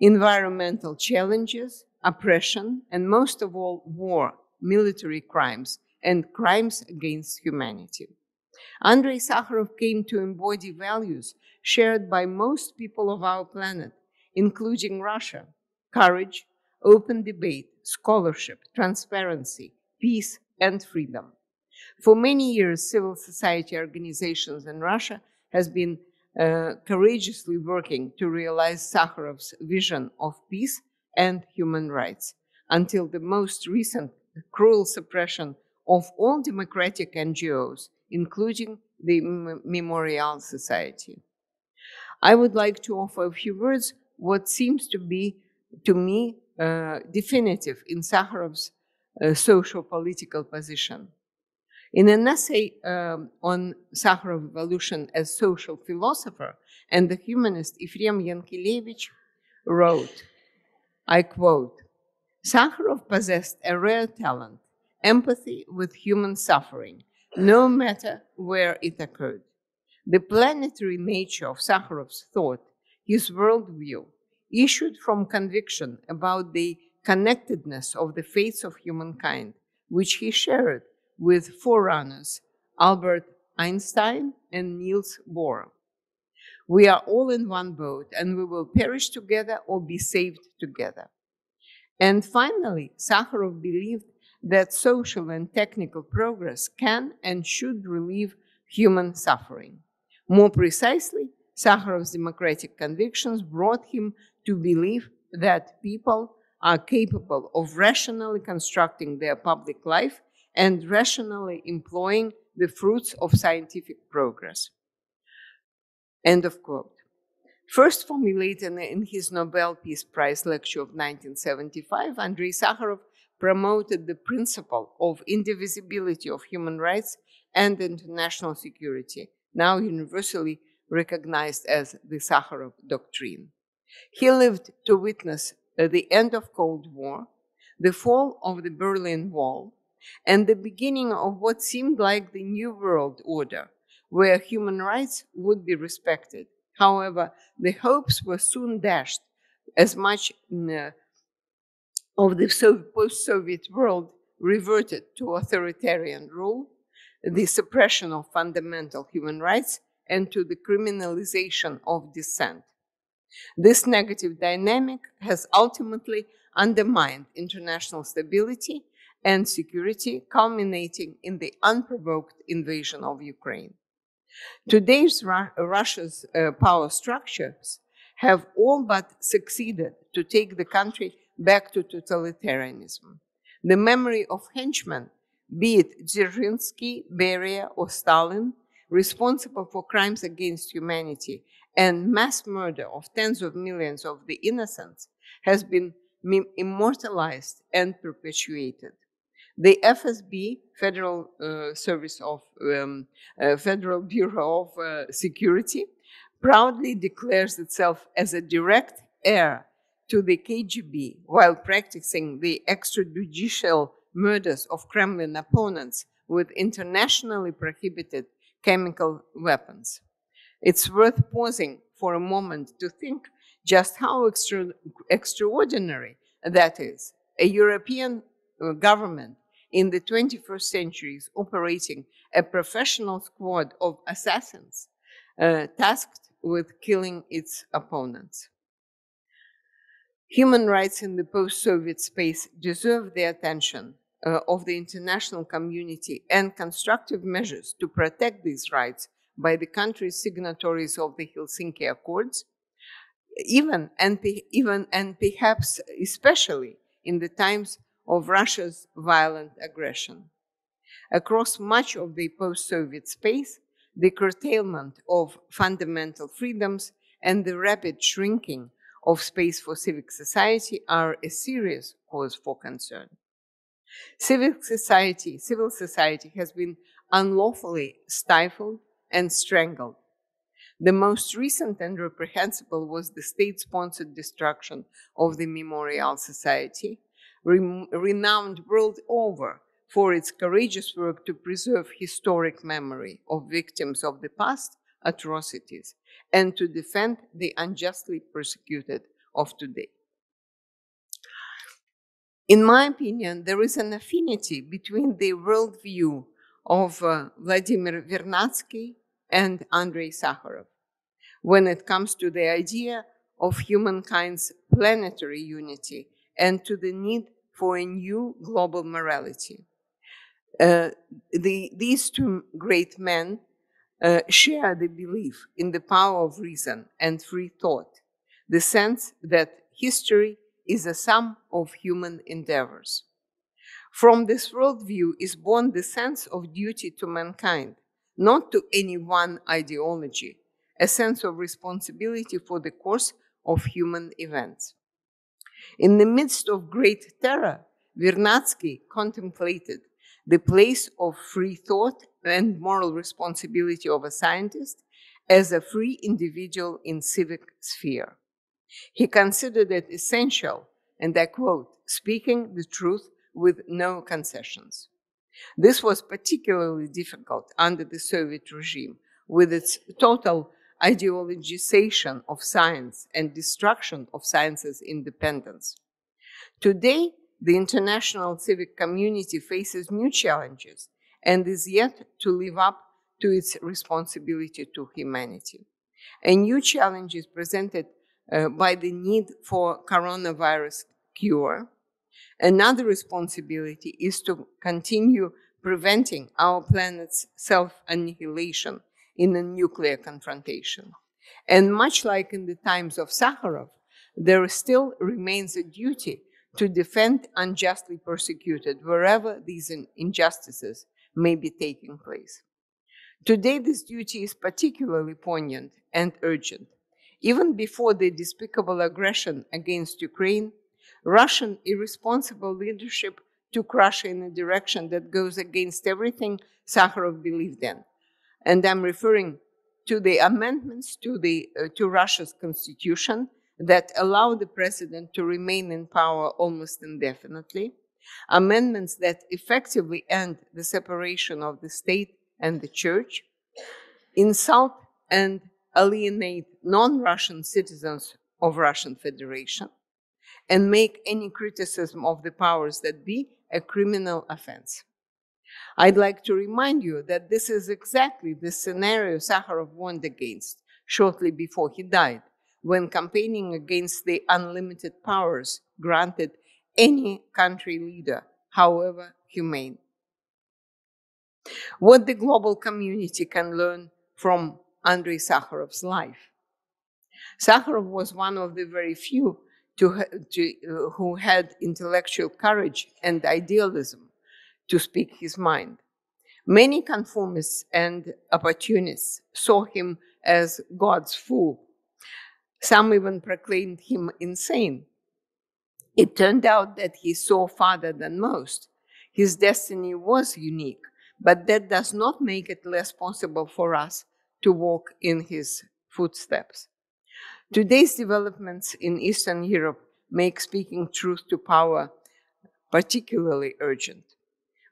environmental challenges, oppression, and most of all, war, military crimes, and crimes against humanity. Andrei Sakharov came to embody values shared by most people of our planet, including Russia courage, open debate, scholarship, transparency, peace, and freedom. For many years, civil society organizations in Russia has been uh, courageously working to realize Sakharov's vision of peace and human rights until the most recent cruel suppression of all democratic NGOs, including the Memorial Society. I would like to offer a few words what seems to be, to me, uh, definitive in Sakharov's uh, social political position. In an essay um, on Sakharov evolution as social philosopher, and the humanist Efrem Yankelevich wrote, I quote, Sakharov possessed a rare talent, empathy with human suffering, no matter where it occurred. The planetary nature of Sakharov's thought, his worldview, issued from conviction about the connectedness of the fates of humankind, which he shared with forerunners Albert Einstein and Niels Bohr. We are all in one boat and we will perish together or be saved together. And finally, Sakharov believed that social and technical progress can and should relieve human suffering. More precisely, Sakharov's democratic convictions brought him to believe that people are capable of rationally constructing their public life and rationally employing the fruits of scientific progress. End of quote. First formulated in his Nobel Peace Prize lecture of 1975, Andrei Sakharov promoted the principle of indivisibility of human rights and international security, now universally recognized as the Sakharov Doctrine. He lived to witness the end of Cold War, the fall of the Berlin Wall, and the beginning of what seemed like the New World Order, where human rights would be respected. However, the hopes were soon dashed as much uh, of the post Soviet world reverted to authoritarian rule, the suppression of fundamental human rights, and to the criminalization of dissent. This negative dynamic has ultimately undermined international stability and security, culminating in the unprovoked invasion of Ukraine. Today's Ru- Russia's uh, power structures have all but succeeded to take the country back to totalitarianism. The memory of henchmen be it Dzerzhinsky, Beria, or Stalin, responsible for crimes against humanity and mass murder of tens of millions of the innocents, has been immortalized and perpetuated. The FSB, Federal uh, Service of um, uh, Federal Bureau of uh, Security, proudly declares itself as a direct heir to the KGB while practicing the extrajudicial murders of Kremlin opponents with internationally prohibited chemical weapons. It's worth pausing for a moment to think just how extra, extraordinary that is. A European uh, government in the 21st century is operating a professional squad of assassins uh, tasked with killing its opponents. Human rights in the post Soviet space deserve the attention uh, of the international community and constructive measures to protect these rights by the countries signatories of the Helsinki Accords, even and, even and perhaps especially in the times of Russia's violent aggression. Across much of the post Soviet space, the curtailment of fundamental freedoms and the rapid shrinking of space for civic society are a serious cause for concern. Civil society, civil society has been unlawfully stifled and strangled. The most recent and reprehensible was the state sponsored destruction of the Memorial Society, re- renowned world over for its courageous work to preserve historic memory of victims of the past atrocities and to defend the unjustly persecuted of today. In my opinion, there is an affinity between the worldview of uh, Vladimir Vernadsky and Andrei Sakharov when it comes to the idea of humankind's planetary unity and to the need for a new global morality. Uh, the, these two great men uh, share the belief in the power of reason and free thought, the sense that history is a sum of human endeavors. From this worldview is born the sense of duty to mankind, not to any one ideology, a sense of responsibility for the course of human events. In the midst of great terror, Vernadsky contemplated the place of free thought and moral responsibility of a scientist as a free individual in civic sphere. He considered it essential, and I quote, speaking the truth with no concessions. This was particularly difficult under the Soviet regime, with its total ideologization of science and destruction of science's independence. Today, the international civic community faces new challenges and is yet to live up to its responsibility to humanity. A new challenge is presented uh, by the need for coronavirus cure. Another responsibility is to continue preventing our planet's self-annihilation in a nuclear confrontation. And much like in the times of Sakharov, there still remains a duty to defend unjustly persecuted wherever these injustices may be taking place. Today, this duty is particularly poignant and urgent. Even before the despicable aggression against Ukraine, Russian irresponsible leadership took Russia in a direction that goes against everything Sakharov believed in and I'm referring to the amendments to, the, uh, to Russia's constitution that allow the president to remain in power almost indefinitely, amendments that effectively end the separation of the state and the church, insult and alienate non-Russian citizens of Russian Federation, and make any criticism of the powers that be a criminal offense. I'd like to remind you that this is exactly the scenario Sakharov warned against shortly before he died, when campaigning against the unlimited powers granted any country leader, however humane. What the global community can learn from Andrei Sakharov's life. Sakharov was one of the very few to, to, uh, who had intellectual courage and idealism to speak his mind. Many conformists and opportunists saw him as God's fool. Some even proclaimed him insane. It turned out that he saw farther than most. His destiny was unique, but that does not make it less possible for us to walk in his footsteps. Today's developments in Eastern Europe make speaking truth to power particularly urgent.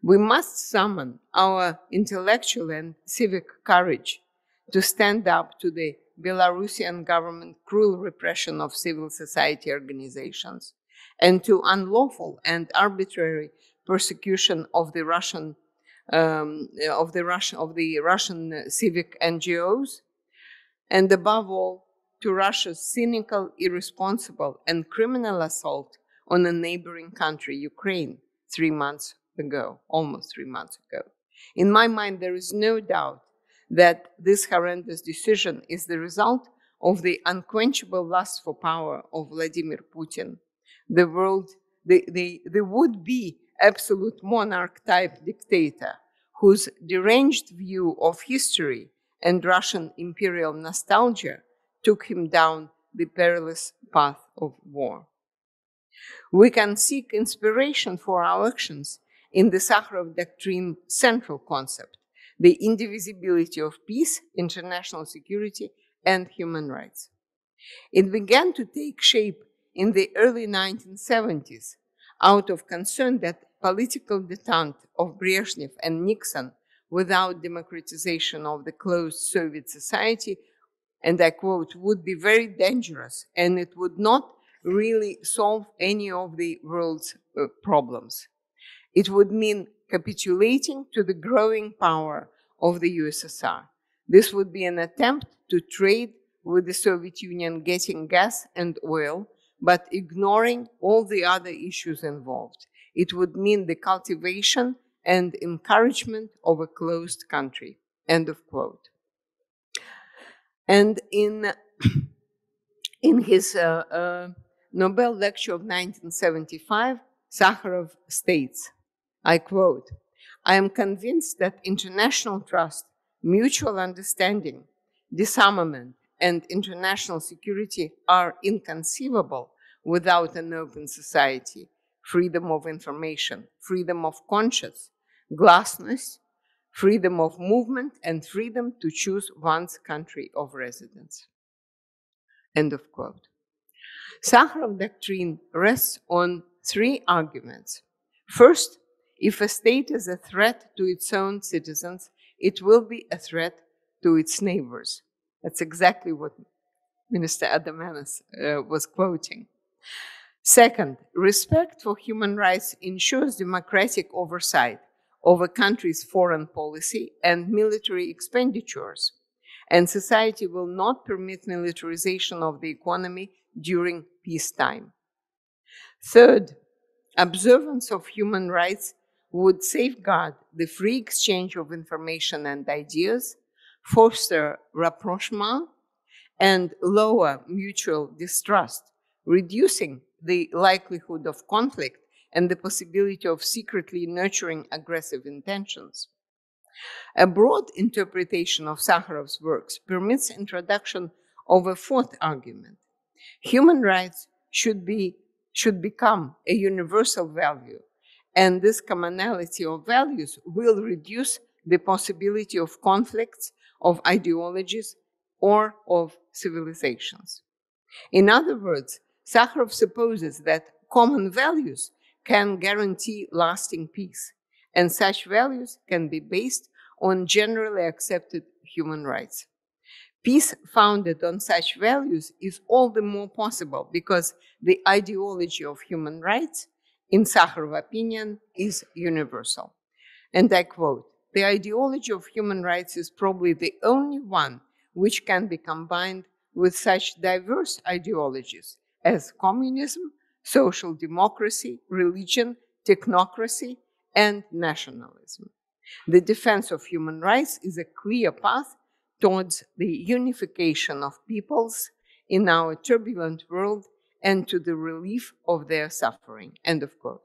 We must summon our intellectual and civic courage to stand up to the Belarusian government cruel repression of civil society organizations and to unlawful and arbitrary persecution of the Russian um, of the Russian of the Russian civic NGOs, and above all to Russia's cynical, irresponsible, and criminal assault on a neighboring country, Ukraine, three months ago, almost three months ago. In my mind, there is no doubt that this horrendous decision is the result of the unquenchable lust for power of Vladimir Putin, the world, the, the, the would be absolute monarch type dictator whose deranged view of history and Russian imperial nostalgia took him down the perilous path of war. We can seek inspiration for our actions in the Sakharov doctrine central concept, the indivisibility of peace, international security, and human rights. It began to take shape in the early 1970s out of concern that political detente of Brezhnev and Nixon without democratization of the closed Soviet society, and I quote, would be very dangerous and it would not really solve any of the world's uh, problems. It would mean capitulating to the growing power of the USSR. This would be an attempt to trade with the Soviet Union getting gas and oil, but ignoring all the other issues involved. It would mean the cultivation and encouragement of a closed country. End of quote. And in, in his uh, uh, Nobel lecture of 1975, Sakharov states, I quote, I am convinced that international trust, mutual understanding, disarmament, and international security are inconceivable without an open society, freedom of information, freedom of conscience, glasnost, freedom of movement, and freedom to choose one's country of residence. End of quote. Sakharov doctrine rests on three arguments. First, if a state is a threat to its own citizens, it will be a threat to its neighbors. That's exactly what Minister Adomėnas uh, was quoting. Second, respect for human rights ensures democratic oversight of a country's foreign policy and military expenditures, and society will not permit militarization of the economy during peacetime. Third, observance of human rights would safeguard the free exchange of information and ideas, foster rapprochement, and lower mutual distrust, reducing the likelihood of conflict and the possibility of secretly nurturing aggressive intentions. A broad interpretation of Sakharov's works permits introduction of a fourth argument. Human rights should, be, should become a universal value, and this commonality of values will reduce the possibility of conflicts of ideologies or of civilizations. In other words, Sakharov supposes that common values can guarantee lasting peace, and such values can be based on generally accepted human rights. Peace founded on such values is all the more possible because the ideology of human rights, in Sakharov's opinion, is universal. And I quote, the ideology of human rights is probably the only one which can be combined with such diverse ideologies as communism, social democracy, religion, technocracy, and nationalism. The defense of human rights is a clear path towards the unification of peoples in our turbulent world and to the relief of their suffering. End of quote.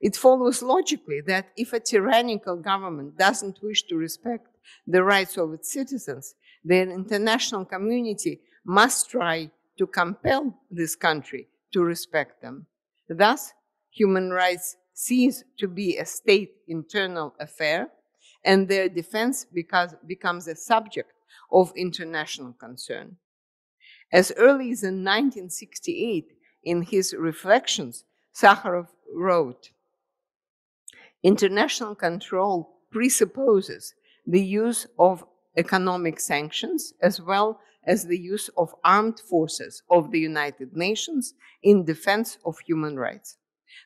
It follows logically that if a tyrannical government doesn't wish to respect the rights of its citizens, the international community must try to compel this country to respect them. Thus, human rights cease to be a state internal affair, and their defense becomes a subject of international concern. As early as in 1968, in his reflections, Sakharov wrote International control presupposes the use of economic sanctions as well as the use of armed forces of the United Nations in defense of human rights.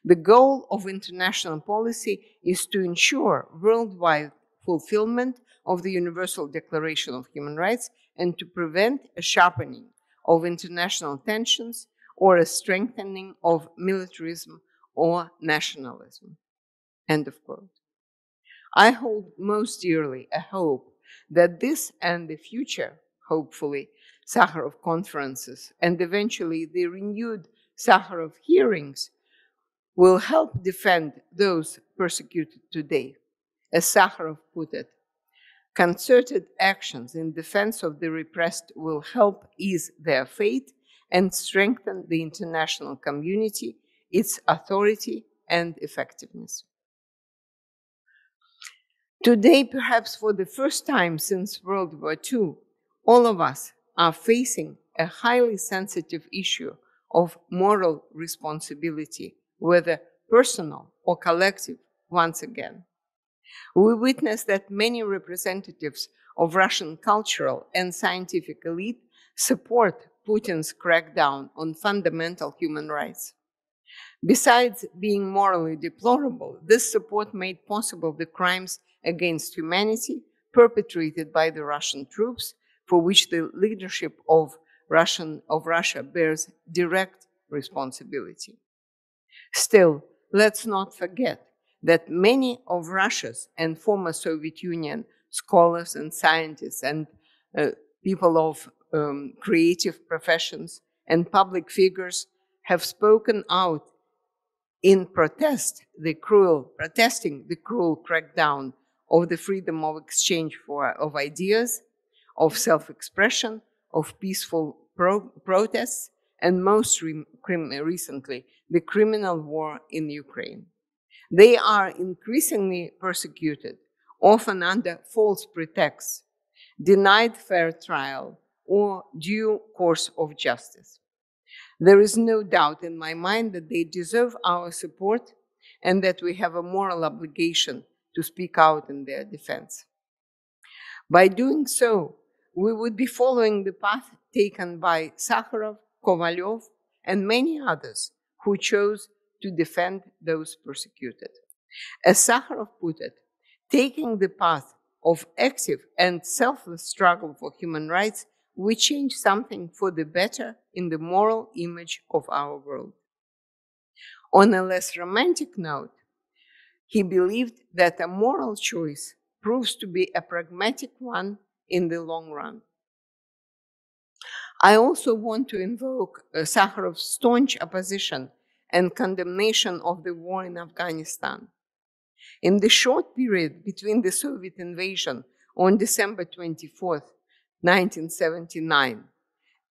The goal of international policy is to ensure worldwide fulfillment of the Universal Declaration of Human Rights and to prevent a sharpening of international tensions or a strengthening of militarism or nationalism. End of quote. I hold most dearly a hope that this and the future, hopefully, Sakharov conferences and eventually the renewed Sakharov hearings will help defend those persecuted today. As Sakharov put it, concerted actions in defense of the repressed will help ease their fate and strengthen the international community, its authority and effectiveness. Today, perhaps for the first time since World War II, all of us are facing a highly sensitive issue of moral responsibility, whether personal or collective, once again. We witness that many representatives of Russian cultural and scientific elite support Putin's crackdown on fundamental human rights. Besides being morally deplorable, this support made possible the crimes against humanity perpetrated by the Russian troops, for which the leadership of, Russian, of Russia bears direct responsibility. Still, let's not forget that many of Russia's and former Soviet Union scholars and scientists and uh, people of um, creative professions and public figures have spoken out in protest the cruel protesting the cruel crackdown of the freedom of exchange for, of ideas, of self-expression, of peaceful pro protests, and most re recently, the criminal war in Ukraine. They are increasingly persecuted, often under false pretexts, denied fair trial, or due course of justice. There is no doubt in my mind that they deserve our support and that we have a moral obligation to speak out in their defense. By doing so, we would be following the path taken by Sakharov, Kovalyov, and many others who chose to defend those persecuted. As Sakharov put it, taking the path of active and selfless struggle for human rights, we change something for the better in the moral image of our world. On a less romantic note, he believed that a moral choice proves to be a pragmatic one in the long run. I also want to invoke uh, Sakharov's staunch opposition and condemnation of the war in Afghanistan. In the short period between the Soviet invasion on December 24, 1979,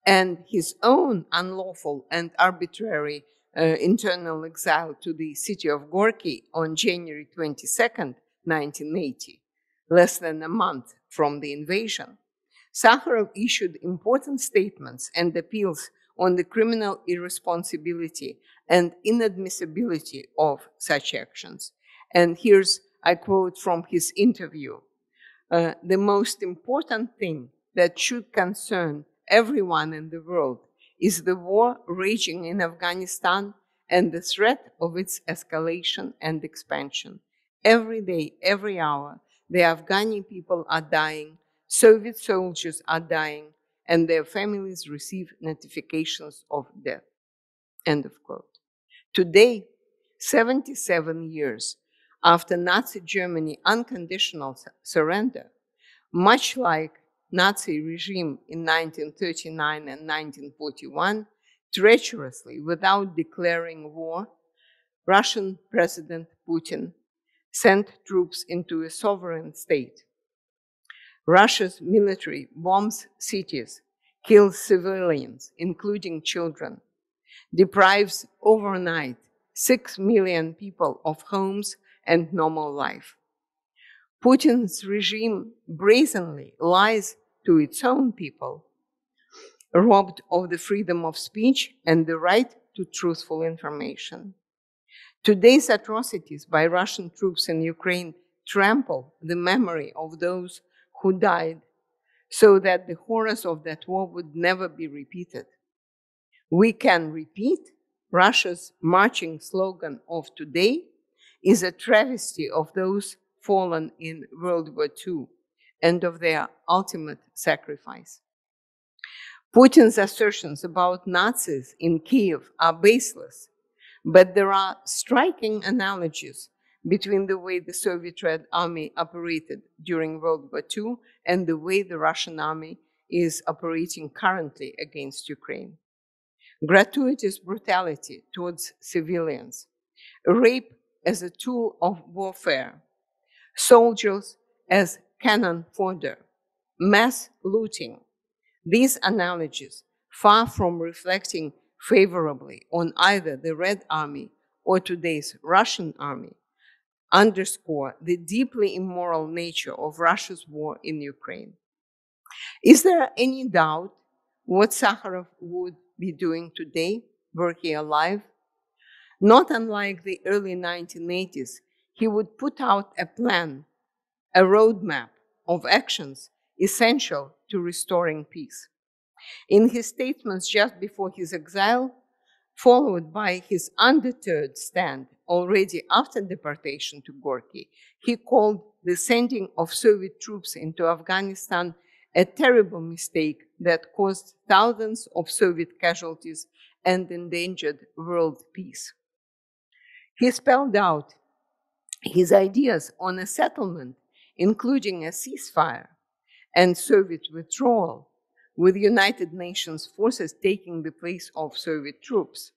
and his own unlawful and arbitrary uh, internal exile to the city of Gorky on January 22, 1980, less than a month from the invasion, Sakharov issued important statements and appeals on the criminal irresponsibility and inadmissibility of such actions. And here's, I quote from his interview uh, The most important thing that should concern everyone in the world is the war raging in Afghanistan and the threat of its escalation and expansion. Every day, every hour, the Afghani people are dying, Soviet soldiers are dying, and their families receive notifications of death. End of quote. Today, 77 years after Nazi Germany unconditional surrender, much like Nazi regime in 1939 and 1941, treacherously, without declaring war, Russian President Putin sent troops into a sovereign state. Russia's military bombs cities, kills civilians, including children, deprives overnight 6 million people of homes and normal life. Putin's regime brazenly lies to its own people, robbed of the freedom of speech and the right to truthful information. Today's atrocities by Russian troops in Ukraine trample the memory of those who died so that the horrors of that war would never be repeated. We can repeat Russia's marching slogan of today is a travesty of those fallen in World War II and of their ultimate sacrifice. Putin's assertions about Nazis in Kiev are baseless, but there are striking analogies between the way the Soviet Red Army operated during World War II and the way the Russian army is operating currently against Ukraine. Gratuitous brutality towards civilians, rape as a tool of warfare, soldiers as cannon fodder, mass looting. These analogies, far from reflecting favorably on either the Red Army or today's Russian army, underscore the deeply immoral nature of Russia's war in Ukraine. Is there any doubt what Sakharov would be doing today were he alive? Not unlike the early 1980s, he would put out a plan, a roadmap of actions essential to restoring peace. In his statements just before his exile, followed by his undeterred stand already after deportation to Gorky, he called the sending of Soviet troops into Afghanistan a terrible mistake that caused thousands of Soviet casualties and endangered world peace. He spelled out his ideas on a settlement, including a ceasefire and Soviet withdrawal, with United Nations forces taking the place of Soviet troops.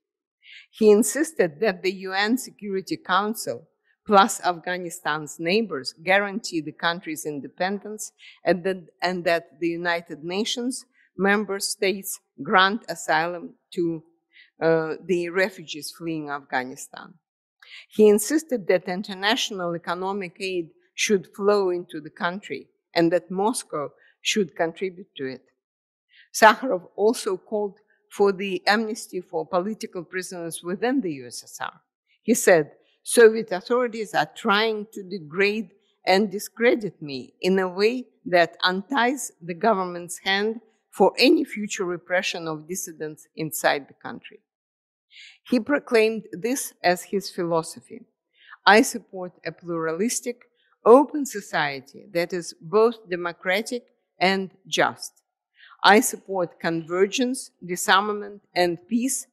He insisted that the UN Security Council plus Afghanistan's neighbors guarantee the country's independence and that, and that the United Nations member states grant asylum to uh, the refugees fleeing Afghanistan. He insisted that international economic aid should flow into the country and that Moscow should contribute to it. Sakharov also called for the amnesty for political prisoners within the USSR. He said, Soviet authorities are trying to degrade and discredit me in a way that unties the government's hand for any future repression of dissidents inside the country. He proclaimed this as his philosophy. I support a pluralistic, open society that is both democratic and just. I support convergence, disarmament, and peace,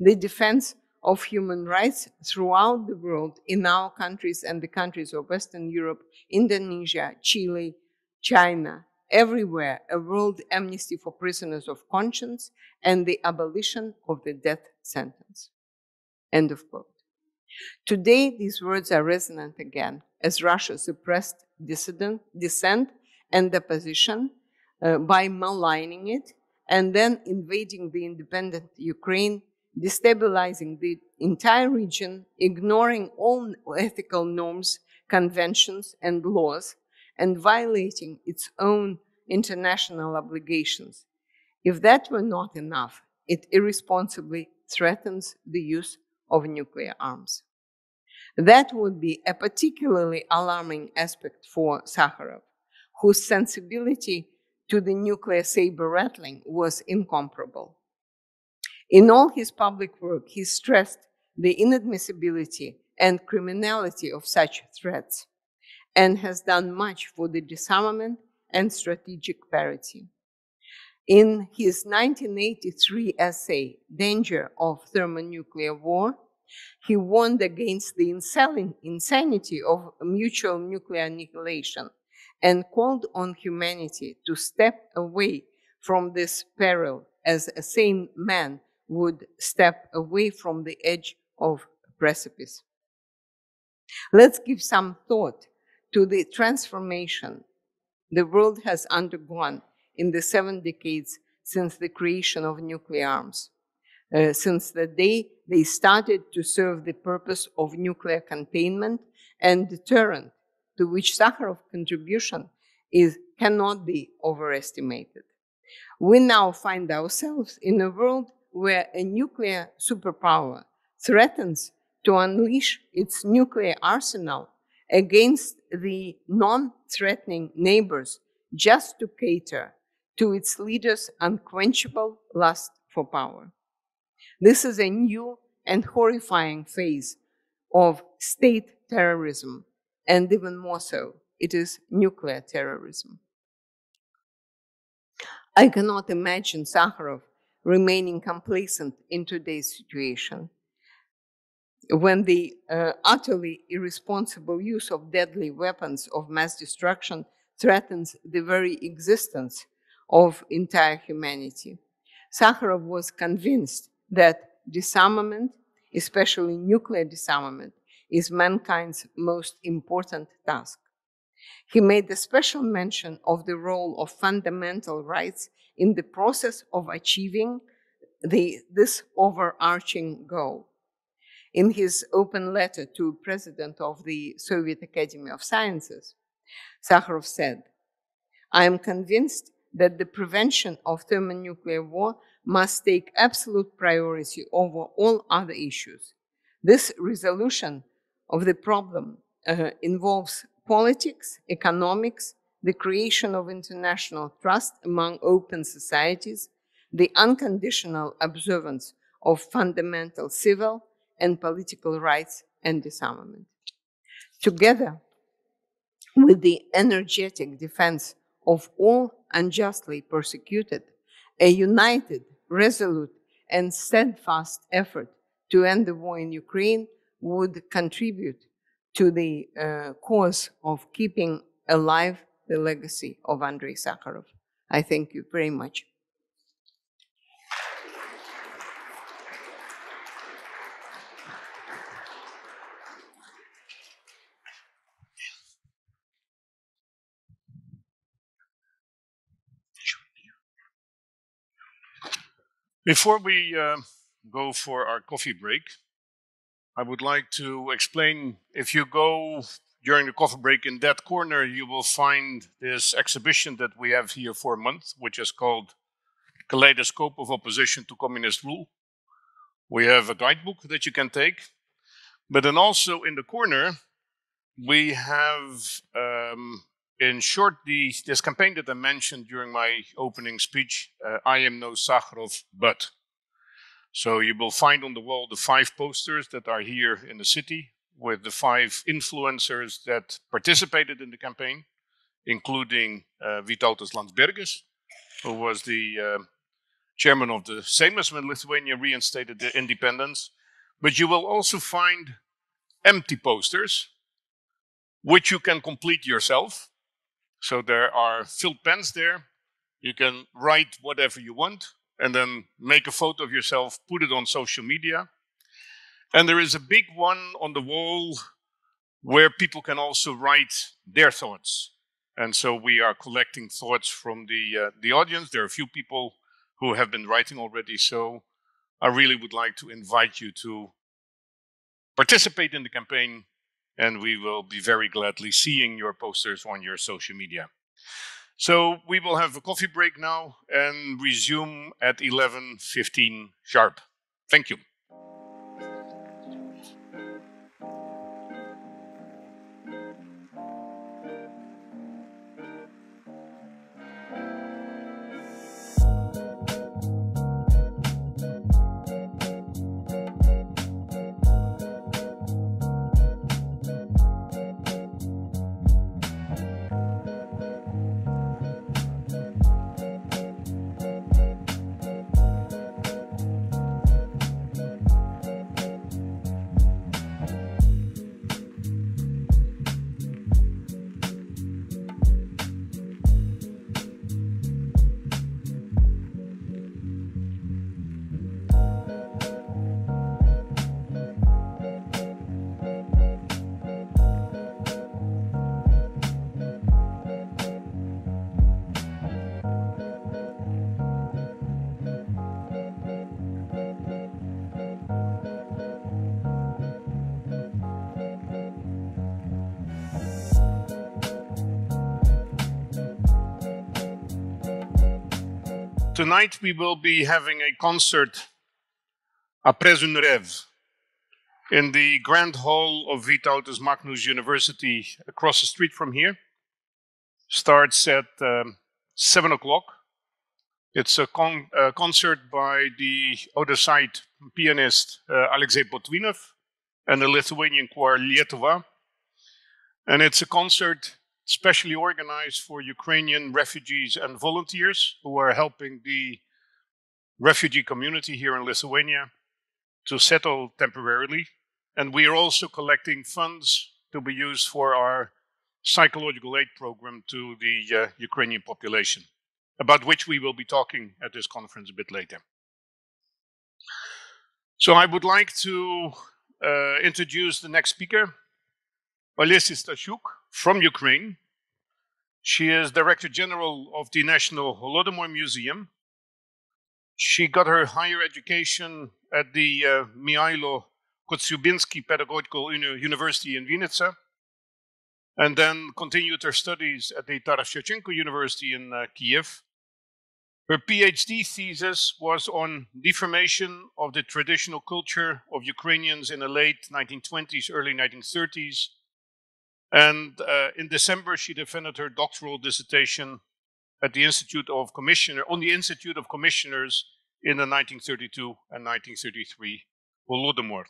the defense of human rights throughout the world in our countries and the countries of Western Europe, Indonesia, Chile, China, everywhere a world amnesty for prisoners of conscience and the abolition of the death sentence. End of quote. Today, these words are resonant again as Russia suppressed dissident, dissent and opposition uh, by maligning it and then invading the independent Ukraine, destabilizing the entire region, ignoring all ethical norms, conventions, and laws, and violating its own international obligations. If that were not enough, it irresponsibly threatens the use of nuclear arms. That would be a particularly alarming aspect for Sakharov, whose sensibility to the nuclear saber rattling was incomparable. In all his public work, he stressed the inadmissibility and criminality of such threats and has done much for the disarmament and strategic parity. In his 1983 essay, Danger of Thermonuclear War, he warned against the insanity of mutual nuclear annihilation and called on humanity to step away from this peril as a sane man would step away from the edge of a precipice. Let's give some thought to the transformation the world has undergone in the seven decades since the creation of nuclear arms, uh, since the day they started to serve the purpose of nuclear containment and deterrent, to which Sakharov's contribution is, cannot be overestimated. We now find ourselves in a world where a nuclear superpower threatens to unleash its nuclear arsenal against the non threatening neighbors just to cater to its leaders' unquenchable lust for power. This is a new and horrifying phase of state terrorism, and even more so, it is nuclear terrorism. I cannot imagine Sakharov remaining complacent in today's situation when the uh, utterly irresponsible use of deadly weapons of mass destruction threatens the very existence of entire humanity. Sakharov was convinced that disarmament, especially nuclear disarmament, is mankind's most important task. He made a special mention of the role of fundamental rights in the process of achieving the, this overarching goal. In his open letter to President of the Soviet Academy of Sciences, Sakharov said, I am convinced that the prevention of thermonuclear war must take absolute priority over all other issues. This resolution of the problem uh, involves politics, economics, the creation of international trust among open societies, the unconditional observance of fundamental civil and political rights and disarmament. Together with the energetic defense of all unjustly persecuted, a united, resolute, and steadfast effort to end the war in Ukraine would contribute to the uh, cause of keeping alive the legacy of Andrei Sakharov. I thank you very much. Before we uh, go for our coffee break, I would like to explain if you go during the coffee break in that corner, you will find this exhibition that we have here for a month, which is called Kaleidoscope of Opposition to Communist Rule. We have a guidebook that you can take, but then also in the corner, we have um, in short, the, this campaign that I mentioned during my opening speech, uh, I am no Sakharov, but. So you will find on the wall the five posters that are here in the city with the five influencers that participated in the campaign, including uh, Vytautas Landsbergis, who was the uh, chairman of the Seimas when Lithuania reinstated the independence. But you will also find empty posters, which you can complete yourself. So there are filled pens there. You can write whatever you want and then make a photo of yourself, put it on social media. And there is a big one on the wall where people can also write their thoughts. And so we are collecting thoughts from the uh, the audience. There are a few people who have been writing already. So I really would like to invite you to participate in the campaign and we will be very gladly seeing your posters on your social media. So we will have a coffee break now and resume at 11:15 sharp. Thank you. Tonight we will be having a concert après un rêve in the grand hall of Vytautas Magnus University across the street from here. Starts at um, 7 o'clock. It's a, con- a concert by the other side pianist uh, Alexei Botvinov and the Lithuanian choir Lietuva. And it's a concert specially organized for Ukrainian refugees and volunteers who are helping the refugee community here in Lithuania to settle temporarily. And we are also collecting funds to be used for our psychological aid program to the uh, Ukrainian population, about which we will be talking at this conference a bit later. So I would like to uh, introduce the next speaker, Olesya Stashuk from Ukraine. She is Director General of the National Holodomor Museum. She got her higher education at the uh, Mihailo Kotsiubynsky Pedagogical Uni- University in Vinnytsia, and then continued her studies at the Taras Shevchenko University in uh, Kiev. Her PhD thesis was on deformation of the traditional culture of Ukrainians in the late 1920s, early 1930s. And uh, in December, she defended her doctoral dissertation at the Institute of Commissioner on the Institute of Commissioners in the 1932 and 1933 Holodomor.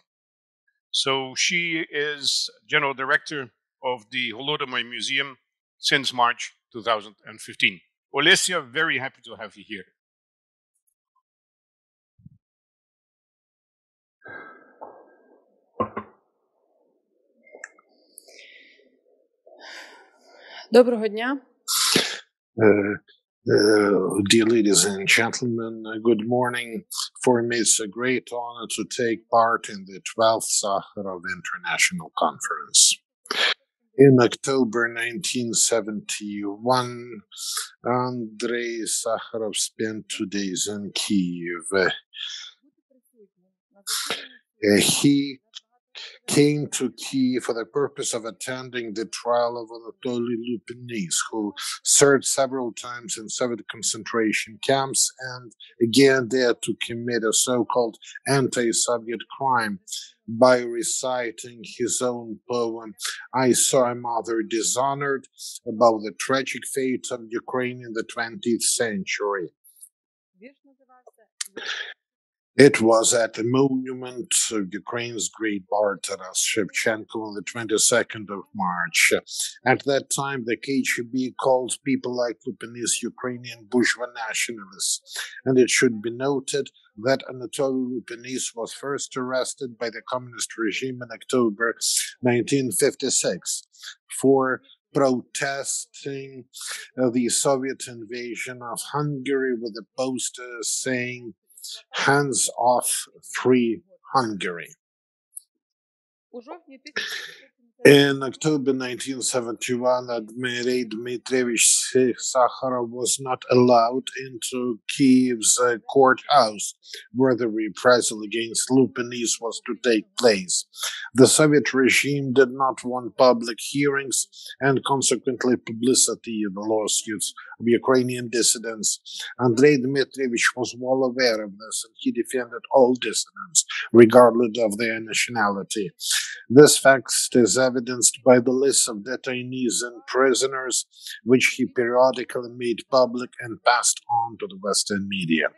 So she is general director of the Holodomor Museum since March 2015. Olesya, very happy to have you here. Доброго дня. Uh, uh, dear ladies and gentlemen, uh, good morning. For me, it's a great honor to take part in the 12th Sakharov International Conference. In October 1971, Andrei Sakharov spent two days in Kiev. Uh, he came to Kiev for the purpose of attending the trial of Anatoly Lupinis, who served several times in Soviet concentration camps and again there to commit a so called anti Soviet crime by reciting his own poem, I Saw a Mother Dishonored, about the tragic fate of Ukraine in the 20th century. It was at the monument of Ukraine's great bard Taras Shevchenko on the 22nd of March. At that time, the KGB called people like Lupinis Ukrainian bourgeois nationalists, and it should be noted that Anatoly Lupinis was first arrested by the communist regime in October 1956 for protesting the Soviet invasion of Hungary with a poster saying, Hands off Free Hungary. In October 1971, Andrei Dmitrievich Sakharov was not allowed into Kiev's uh, courthouse where the reprisal against Lupinis was to take place. The Soviet regime did not want public hearings and consequently publicity of the lawsuits of Ukrainian dissidents. Andrei Dmitrievich was well aware of this and he defended all dissidents, regardless of their nationality. This fact is evidenced by the list of detainees and prisoners, which he periodically made public and passed on to the Western media.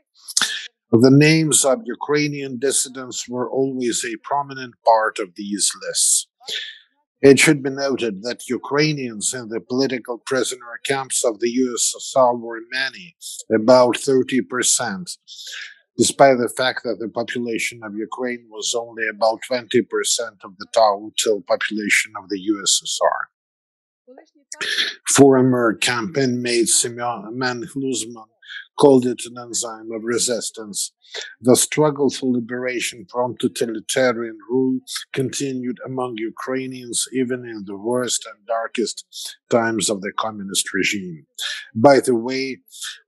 The names of Ukrainian dissidents were always a prominent part of these lists. It should be noted that Ukrainians in the political prisoner camps of the USSR were many, about 30%, despite the fact that the population of Ukraine was only about 20% of the total population of the USSR. Former campaign mate Semyon Gluzman called it an enzyme of resistance. The struggle for liberation from totalitarian rule continued among Ukrainians even in the worst and darkest times of the communist regime. By the way,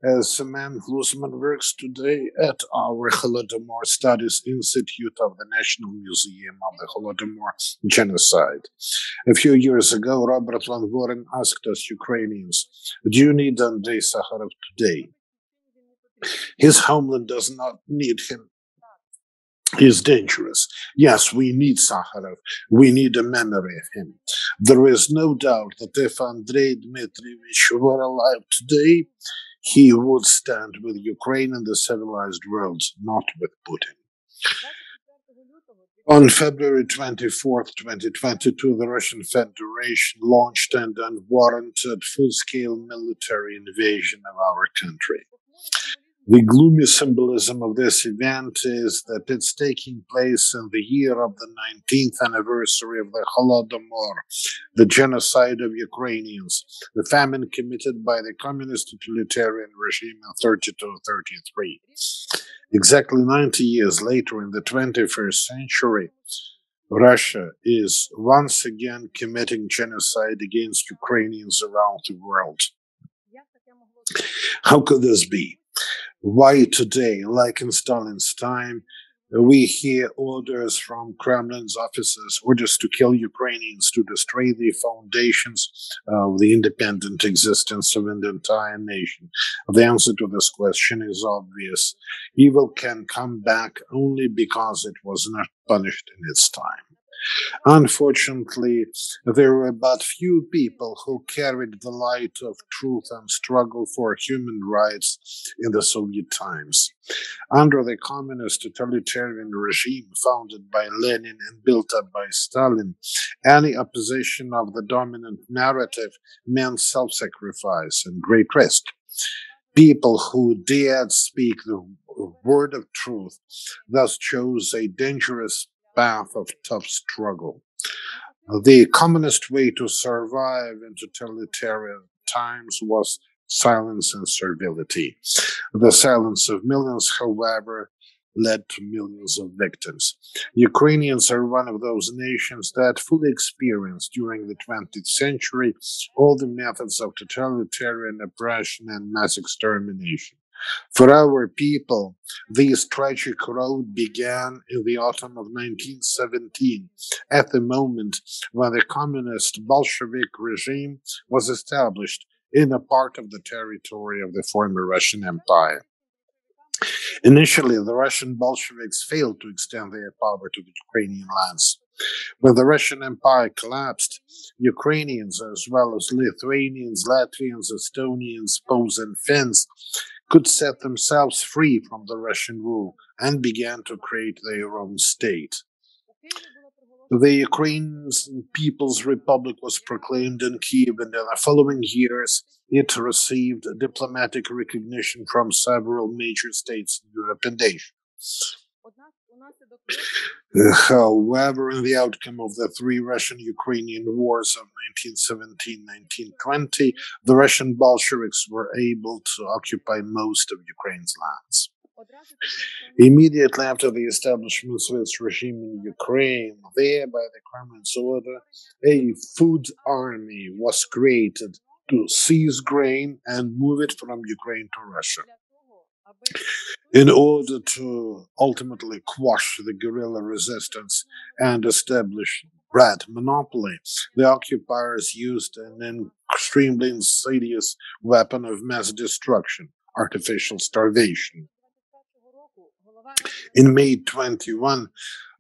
uh, Semen Gluzman works today at our Holodomor Studies Institute of the National Museum of the Holodomor Genocide. A few years ago, Robert Van Voren asked us Ukrainians, Do you need Andrei Sakharov today? His homeland does not need him. He is dangerous. Yes, we need Sakharov. We need a memory of him. There is no doubt that if Andrei Dmitrievich were alive today, he would stand with Ukraine and the civilized world, not with Putin. On February 24, 2022, the Russian Federation launched an unwarranted full scale military invasion of our country. The gloomy symbolism of this event is that it's taking place in the year of the 19th anniversary of the Holodomor, the genocide of Ukrainians, the famine committed by the communist totalitarian regime in 32 33. Exactly 90 years later, in the 21st century, Russia is once again committing genocide against Ukrainians around the world. How could this be? Why today, like in Stalin's time, we hear orders from Kremlin's officers, orders to kill Ukrainians, to destroy the foundations of the independent existence of an entire nation? The answer to this question is obvious. Evil can come back only because it was not punished in its time. Unfortunately, there were but few people who carried the light of truth and struggle for human rights in the Soviet times. Under the communist totalitarian regime founded by Lenin and built up by Stalin, any opposition of the dominant narrative meant self sacrifice and great risk. People who dared speak the word of truth thus chose a dangerous path of tough struggle. The commonest way to survive in totalitarian times was silence and servility. The silence of millions, however, led to millions of victims. Ukrainians are one of those nations that fully experienced during the 20th century all the methods of totalitarian oppression and mass extermination. For our people, this tragic road began in the autumn of 1917, at the moment when the communist Bolshevik regime was established in a part of the territory of the former Russian Empire. Initially, the Russian Bolsheviks failed to extend their power to the Ukrainian lands. When the Russian Empire collapsed, Ukrainians, as well as Lithuanians, Latvians, Estonians, Poles, and Finns, could set themselves free from the Russian rule and began to create their own state. The Ukrainian People's Republic was proclaimed in Kiev, and in the following years, it received diplomatic recognition from several major states in Europe and Asia. However, in the outcome of the three Russian Ukrainian wars of 1917 1920, the Russian Bolsheviks were able to occupy most of Ukraine's lands. Immediately after the establishment of its regime in Ukraine, there by the Kremlin's order, a food army was created to seize grain and move it from Ukraine to Russia in order to ultimately quash the guerrilla resistance and establish bread monopoly. The occupiers used an extremely insidious weapon of mass destruction, artificial starvation. In May 21,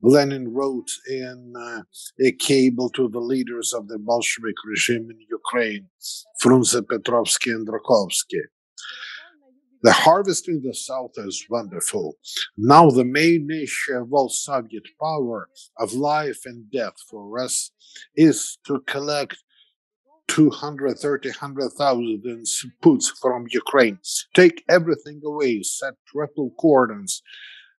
Lenin wrote in uh, a cable to the leaders of the Bolshevik regime in Ukraine, Frunze, Petrovsky, and Rakovsky. The harvest in the south is wonderful. Now the main issue of all Soviet power of life and death for us is to collect 230, 100,000 inputs from Ukraine. Take everything away, set triple cordons,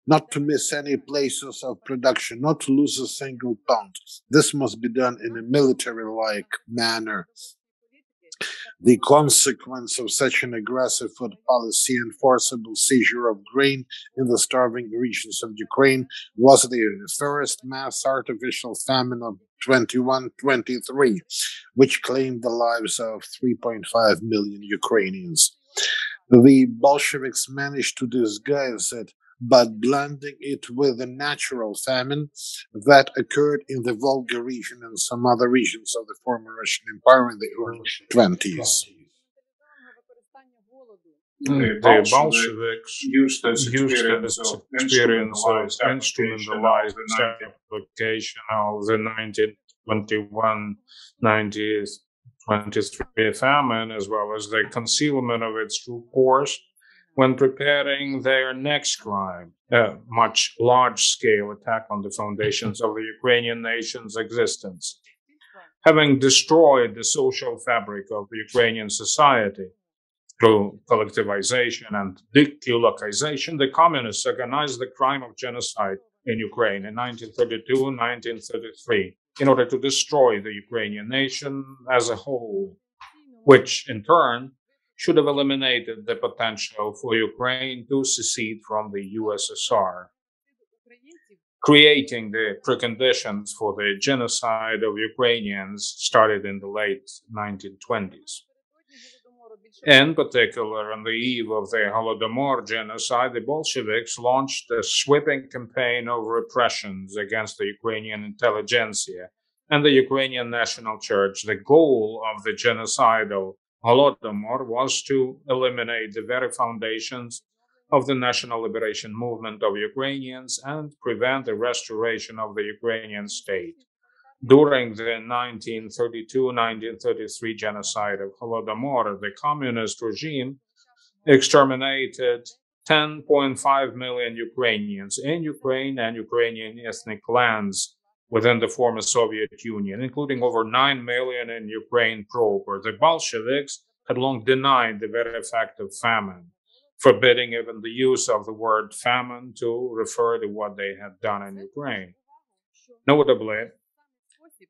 not to miss any places of production, not to lose a single pound. This must be done in a military like manner the consequence of such an aggressive food policy and forcible seizure of grain in the starving regions of Ukraine was the first mass artificial famine of 21-23, which claimed the lives of 3.5 million Ukrainians. The Bolsheviks managed to disguise it but blending it with the natural famine that occurred in the Volga region and some other regions of the former Russian Empire in the early 20s. The The Bolsheviks used this used experience this of experience of instrumentalized instrumentalized application application of the 1921 1923 famine, as well as the concealment of its true course, when preparing their next crime, a much large scale attack on the foundations of the Ukrainian nation's existence. Having destroyed the social fabric of Ukrainian society, through collectivization and dekulakization, the communists organized the crime of genocide in Ukraine in 1932 1933 in order to destroy the Ukrainian nation as a whole, which in turn should have eliminated the potential for Ukraine to secede from the USSR, creating the preconditions for the genocide of Ukrainians started in the late 1920s. In particular, on the eve of the Holodomor genocide, the Bolsheviks launched a sweeping campaign of repressions against the Ukrainian intelligentsia and the Ukrainian National Church. The goal of the genocidal Holodomor was to eliminate the very foundations of the national liberation movement of Ukrainians and prevent the restoration of the Ukrainian state. During the 1932-1933 genocide of Holodomor, the communist regime exterminated 10.5 million Ukrainians in Ukraine and Ukrainian ethnic lands within the former Soviet Union, including over 9 million in Ukraine proper. The Bolsheviks had long denied the very fact of famine, forbidding even the use of the word famine to refer to what they had done in Ukraine. Notably,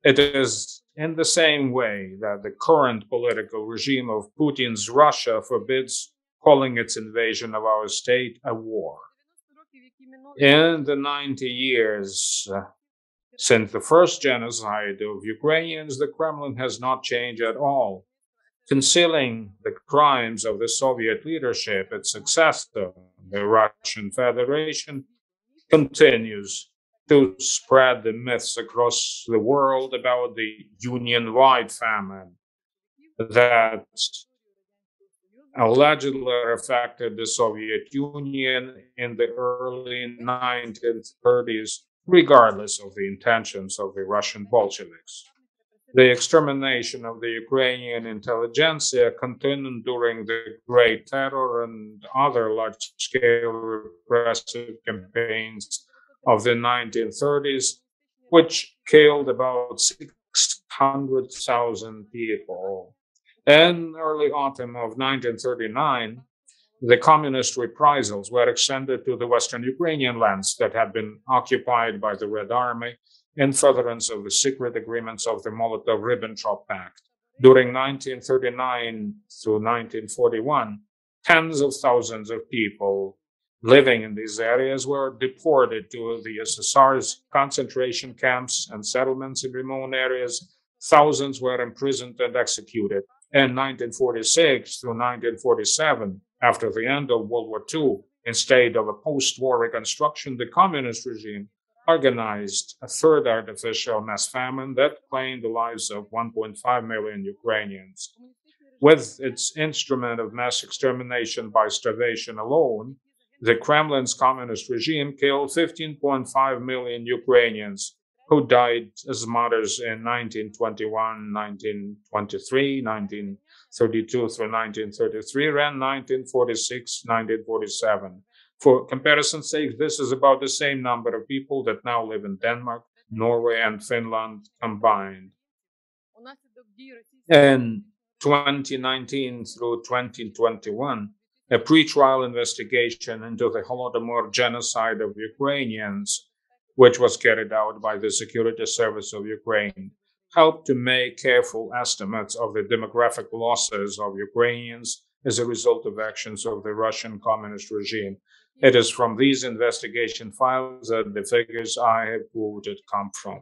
it is in the same way that the current political regime of Putin's Russia forbids calling its invasion of our state a war. In the 90 years since the first genocide of Ukrainians, the Kremlin has not changed at all, concealing the crimes of the Soviet leadership. Its successor, the Russian Federation, continues to spread the myths across the world about the Union wide famine that allegedly affected the Soviet Union in the early 1930s, regardless of the intentions of the Russian Bolsheviks. The extermination of the Ukrainian intelligentsia continued during the Great Terror and other large scale repressive campaigns of the 1930s, which killed about 600,000 people. In early autumn of 1939, the communist reprisals were extended to the western Ukrainian lands that had been occupied by the Red Army in furtherance of the secret agreements of the Molotov Ribbentrop Pact. During 1939 through 1941, tens of thousands of people living in these areas were deported to the SSR's concentration camps and settlements in remote areas. Thousands were imprisoned and executed. In 1946 through 1947, after the end of World War II, instead of a post war reconstruction, the communist regime organized a third artificial mass famine that claimed the lives of 1.5 million Ukrainians. With its instrument of mass extermination by starvation alone, the Kremlin's communist regime killed 15.5 million Ukrainians who died as martyrs in 1921, 1923, 1932 through 1933, and 1946, 1947. For comparison's sake, this is about the same number of people that now live in Denmark, Norway, and Finland combined. In 2019 through 2021, a pre-trial investigation into the Holodomor genocide of Ukrainians, which was carried out by the Security Service of Ukraine, helped to make careful estimates of the demographic losses of Ukrainians as a result of actions of the Russian communist regime. It is from these investigation files that the figures I have quoted come from.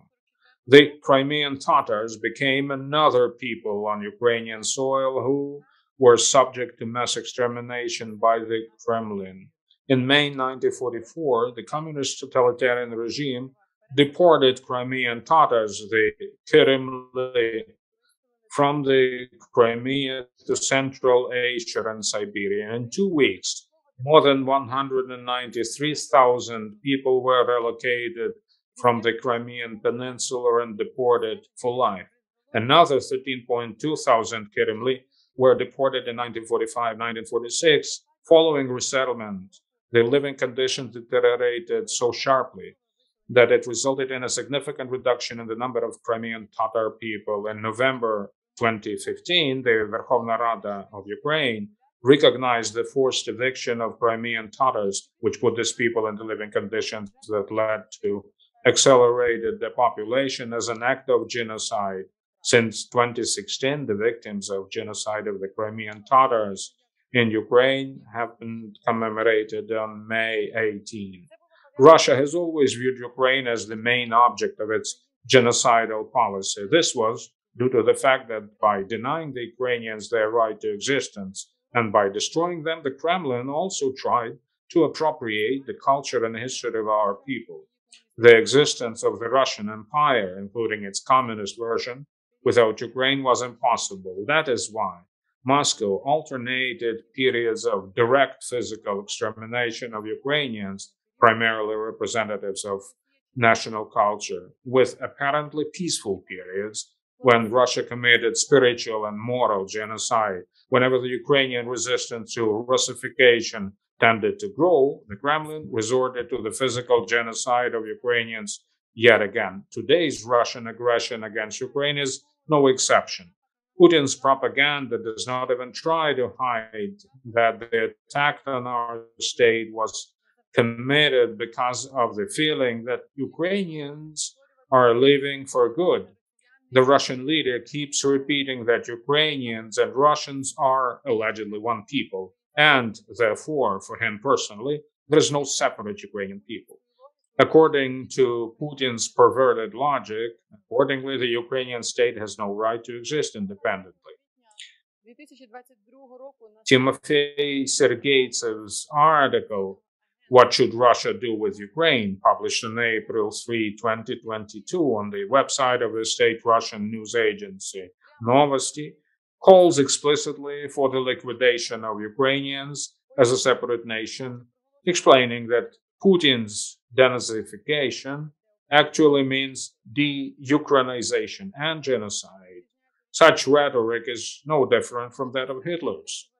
The Crimean Tatars became another people on Ukrainian soil who were subject to mass extermination by the Kremlin. In May 1944, the communist totalitarian regime deported Crimean Tatars, the Kirimli, from the Crimea to Central Asia and Siberia. In two weeks, more than 193,000 people were relocated from the Crimean Peninsula and deported for life. Another 13.2 thousand Kirimli were deported in 1945 1946 following resettlement. Their living conditions deteriorated so sharply that it resulted in a significant reduction in the number of Crimean Tatar people. In November 2015, the Verkhovna Rada of Ukraine recognized the forced eviction of Crimean Tatars, which put these people into living conditions that led to accelerated depopulation as an act of genocide. Since 2016, the victims of genocide of the Crimean Tatars in Ukraine have been commemorated on May 18. Russia has always viewed Ukraine as the main object of its genocidal policy. This was due to the fact that by denying the Ukrainians their right to existence and by destroying them, the Kremlin also tried to appropriate the culture and history of our people. The existence of the Russian Empire, including its communist version, without Ukraine was impossible. That is why Moscow alternated periods of direct physical extermination of Ukrainians, primarily representatives of national culture, with apparently peaceful periods when Russia committed spiritual and moral genocide. Whenever the Ukrainian resistance to Russification tended to grow, the Kremlin resorted to the physical genocide of Ukrainians yet again. Today's Russian aggression against Ukraine is no exception. Putin's propaganda does not even try to hide that the attack on our state was committed because of the feeling that Ukrainians are leaving for good. The Russian leader keeps repeating that Ukrainians and Russians are allegedly one people, and therefore, for him personally, there is no separate Ukrainian people. According to Putin's perverted logic, accordingly, the Ukrainian state has no right to exist independently. Timofey Sergeytsev's article, What Should Russia Do with Ukraine, published on April 3, 2022, on the website of the state Russian news agency Novosti, calls explicitly for the liquidation of Ukrainians as a separate nation, explaining that Putin's denazification actually means de-Ukrainization and genocide. Such rhetoric is no different from that of Hitler's.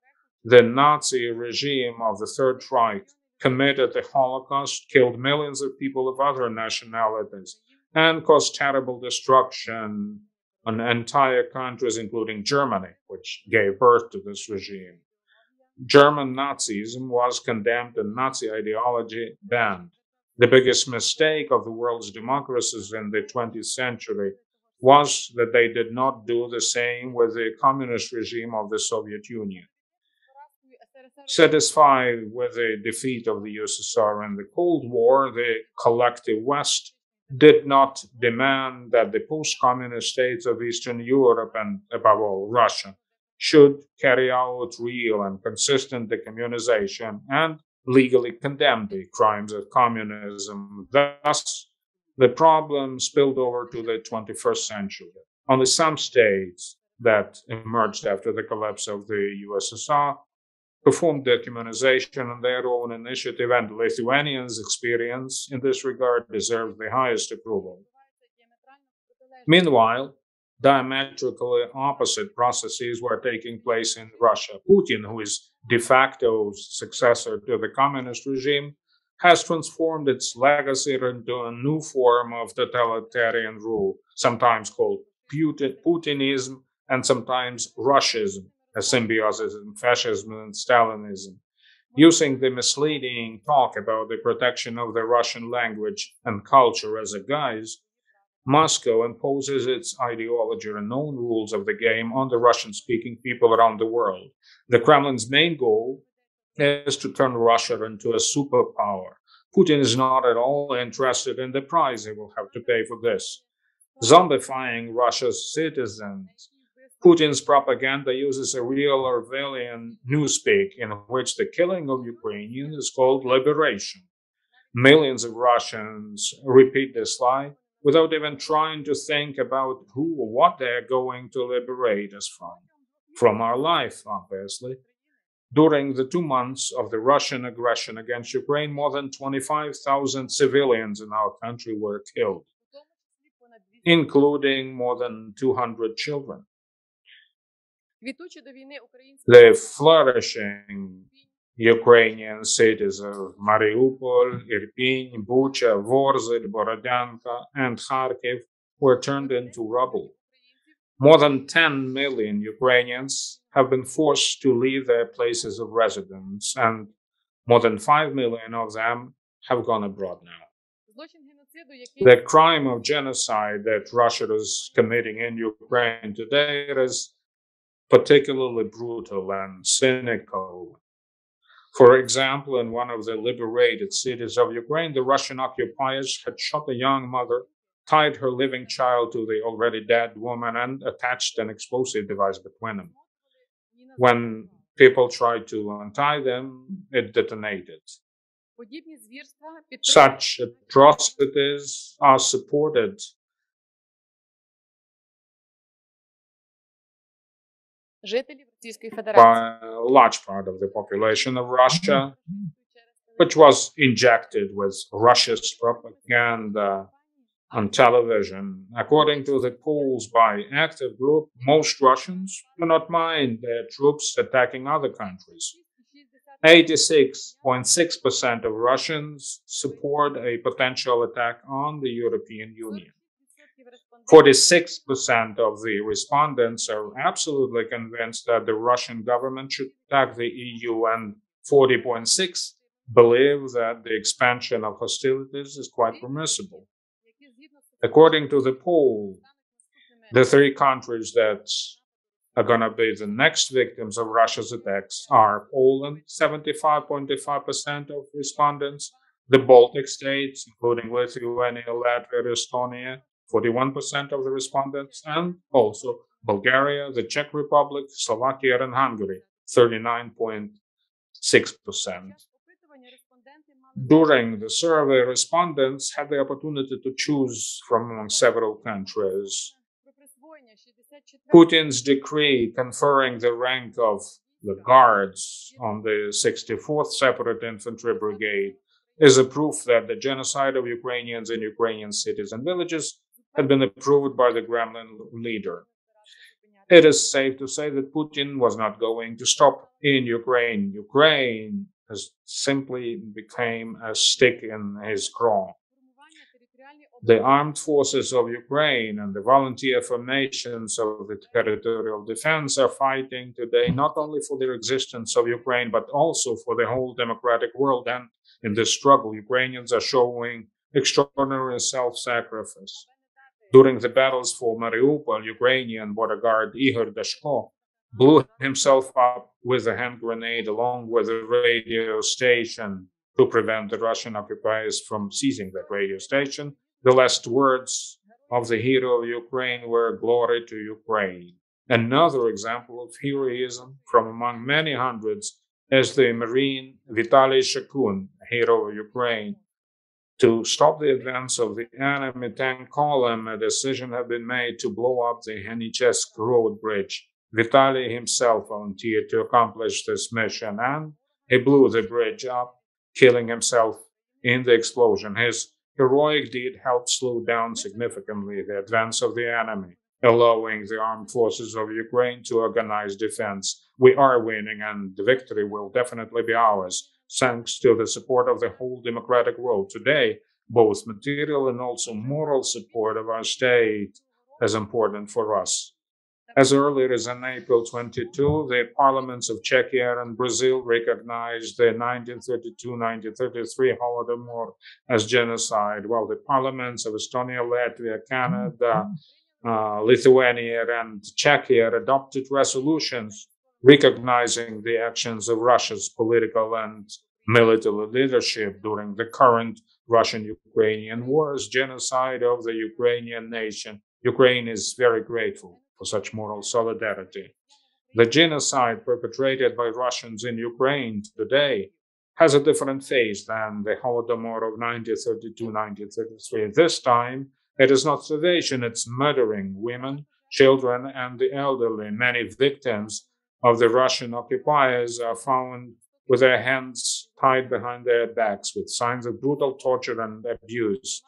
The Nazi regime of the Third Reich committed the Holocaust, killed millions of people of other nationalities, and caused terrible destruction on entire countries, including Germany, which gave birth to this regime. German Nazism was condemned and Nazi ideology banned. The biggest mistake of the world's democracies in the 20th century was that they did not do the same with the communist regime of the Soviet Union. Satisfied with the defeat of the USSR in the Cold War, the collective West did not demand that the post communist states of Eastern Europe and, above all, Russia should carry out real and consistent decommunization and legally condemn the crimes of communism. Thus, the problem spilled over to the 21st century. Only some states that emerged after the collapse of the USSR performed decommunization on their own initiative, and Lithuanians' experience in this regard deserves the highest approval. Meanwhile, diametrically opposite processes were taking place in Russia. Putin, who is de facto successor to the communist regime, has transformed its legacy into a new form of totalitarian rule, sometimes called Putinism and sometimes Russism, symbiosis of fascism and Stalinism. Using the misleading talk about the protection of the Russian language and culture as a guise, Moscow imposes its ideology and known rules of the game on the Russian speaking people around the world. The Kremlin's main goal is to turn Russia into a superpower. Putin is not at all interested in the price he will have to pay for this. Zombifying Russia's citizens. Putin's propaganda uses a real Orwellian newspeak in which the killing of Ukrainians is called liberation. Millions of Russians repeat this lie without even trying to think about who or what they're going to liberate us from. From our life, obviously. During the two months of the Russian aggression against Ukraine, more than 25,000 civilians in our country were killed, including more than 200 children. The flourishing Ukrainian cities of Mariupol, Irpin, Bucha, Vorzel Borodyanka, and Kharkiv were turned into rubble. More than 10 million Ukrainians have been forced to leave their places of residence, and more than 5 million of them have gone abroad now. The crime of genocide that Russia is committing in Ukraine today is particularly brutal and cynical. For example, in one of the liberated cities of Ukraine, the Russian occupiers had shot a young mother, tied her living child to the already dead woman, and attached an explosive device between them. When people tried to untie them, it detonated. Such atrocities are supported by a large part of the population of Russia, which was injected with Russia's propaganda on television. According to the polls by Active Group, most Russians do not mind their troops attacking other countries. 86.6% of Russians support a potential attack on the European Union. 46% of the respondents are absolutely convinced that the Russian government should attack the EU, and 40.6 believe that the expansion of hostilities is quite permissible. According to the poll, the three countries that are going to be the next victims of Russia's attacks are Poland, 75.5% of respondents, the Baltic states, including Lithuania, Latvia, Estonia, 41% of the respondents, and also Bulgaria, the Czech Republic, Slovakia, and Hungary, 39.6%. During the survey, respondents had the opportunity to choose from among several countries. Putin's decree conferring the rank of the guards on the 64th Separate Infantry Brigade is a proof that the genocide of Ukrainians in Ukrainian cities and villages had been approved by the Kremlin leader. It is safe to say that Putin was not going to stop in Ukraine. Ukraine has simply became a stick in his craw. The armed forces of Ukraine and the volunteer formations of the territorial defense are fighting today not only for the existence of Ukraine, but also for the whole democratic world. And in this struggle, Ukrainians are showing extraordinary self sacrifice. During the battles for Mariupol, Ukrainian border guard Igor Dashko blew himself up with a hand grenade along with a radio station to prevent the Russian occupiers from seizing that radio station. The last words of the hero of Ukraine were glory to Ukraine. Another example of heroism from among many hundreds is the Marine Vitaly Skakun, hero of Ukraine. To stop the advance of the enemy tank column, a decision had been made to blow up the Henichesk road bridge. Vitaly himself volunteered to accomplish this mission, and he blew the bridge up, killing himself in the explosion. His heroic deed helped slow down significantly the advance of the enemy, allowing the armed forces of Ukraine to organize defense. We are winning, and the victory will definitely be ours, thanks to the support of the whole democratic world. Today, both material and also moral support of our state is important for us. As early as in April 22, the parliaments of Czechia and Brazil recognized the 1932-1933 Holodomor as genocide, while the parliaments of Estonia, Latvia, Canada, uh, Lithuania, and Czechia adopted resolutions recognizing the actions of Russia's political and military leadership during the current Russian-Ukrainian war as genocide of the Ukrainian nation. Ukraine is very grateful for such moral solidarity. The genocide perpetrated by Russians in Ukraine today has a different phase than the Holodomor of 1932 1933. This time, It is not starvation, it's murdering women, children, and the elderly. Many victims of the Russian occupiers are found with their hands tied behind their backs with signs of brutal torture and abuse.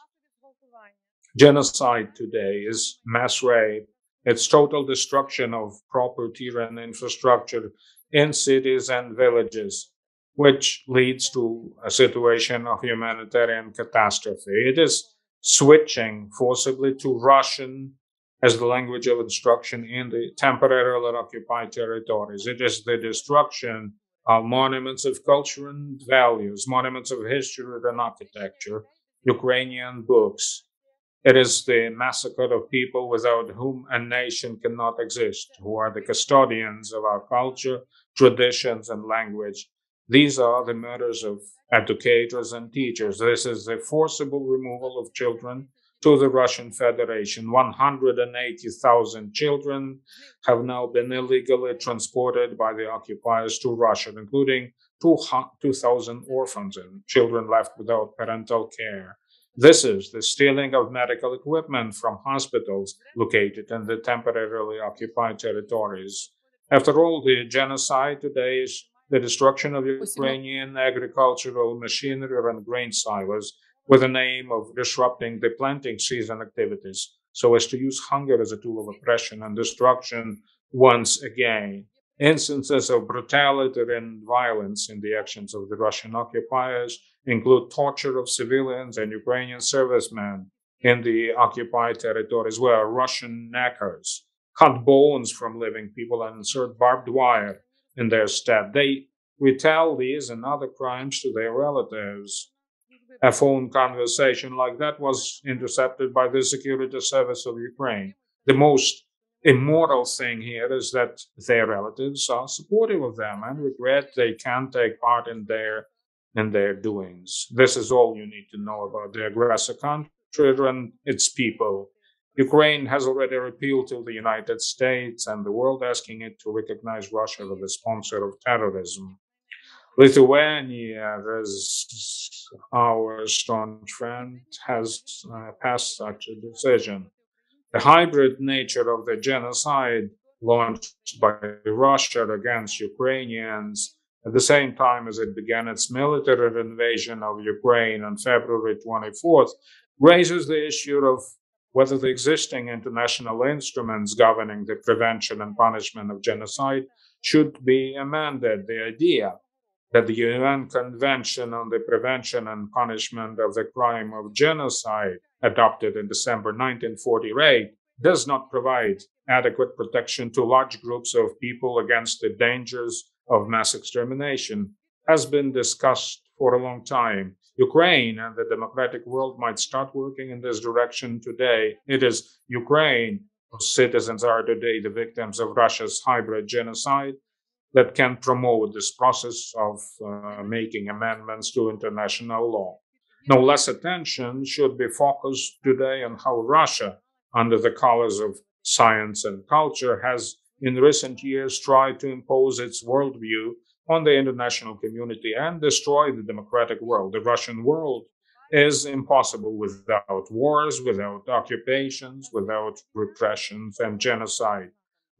Genocide today is mass rape. It's total destruction of property and infrastructure in cities and villages, which leads to a situation of humanitarian catastrophe. It is switching forcibly to Russian as the language of instruction in the temporarily occupied territories. It is the destruction of monuments of culture and values, monuments of history and architecture, Ukrainian books, it is the massacre of people without whom a nation cannot exist, who are the custodians of our culture, traditions, and language. These are the murders of educators and teachers. This is the forcible removal of children to the Russian Federation. 180,000 children have now been illegally transported by the occupiers to Russia, including 2,000 orphans and children left without parental care. This is the stealing of medical equipment from hospitals located in the temporarily occupied territories. After all, the genocide today is the destruction of Ukrainian agricultural machinery and grain silos with the aim of disrupting the planting season activities so as to use hunger as a tool of oppression and destruction once again. Instances of brutality and violence in the actions of the Russian occupiers include torture of civilians and Ukrainian servicemen in the occupied territories, where Russian knackers cut bones from living people and insert barbed wire in their stead. They retell these and other crimes to their relatives. A phone conversation like that was intercepted by the security service of Ukraine. The most immoral thing here is that their relatives are supportive of them and regret they can't take part in their in their doings. This is all you need to know about the aggressor country and its people. Ukraine has already appealed to the United States and the world asking it to recognize Russia as the sponsor of terrorism. Lithuania, as our staunch friend, has uh, passed such a decision. The hybrid nature of the genocide launched by Russia against Ukrainians at the same time as it began its military invasion of Ukraine on February 24th raises the issue of whether the existing international instruments governing the prevention and punishment of genocide should be amended. The idea that the UN Convention on the Prevention and Punishment of the Crime of Genocide adopted in December 1948, does not provide adequate protection to large groups of people against the dangers of mass extermination, has been discussed for a long time. Ukraine and the democratic world might start working in this direction today. It is Ukraine whose citizens are today the victims of Russia's hybrid genocide that can promote this process of uh, making amendments to international law. No less attention should be focused today on how Russia, under the colors of science and culture, has in recent years tried to impose its worldview on the international community and destroy the democratic world. The Russian world is impossible without wars, without occupations, without repressions and genocide.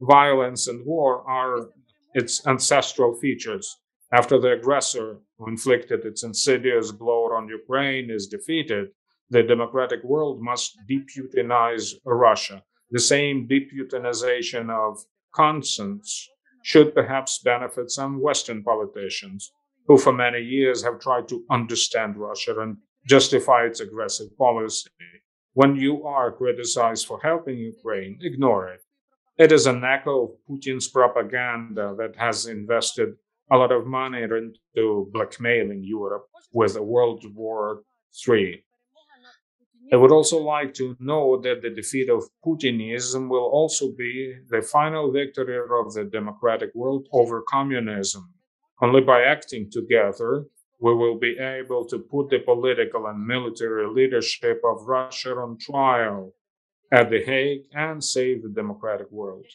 Violence and war are its ancestral features. After the aggressor who inflicted its insidious blow on Ukraine is defeated, the democratic world must deputinize Russia. The same deputinization of conscience should perhaps benefit some Western politicians who, for many years, have tried to understand Russia and justify its aggressive policy. When you are criticized for helping Ukraine, ignore it. It is an echo of Putin's propaganda that has invested a lot of money into blackmailing Europe with a World War III. I would also like to note that the defeat of Putinism will also be the final victory of the democratic world over communism. Only by acting together, we will be able to put the political and military leadership of Russia on trial at The Hague and save the democratic world.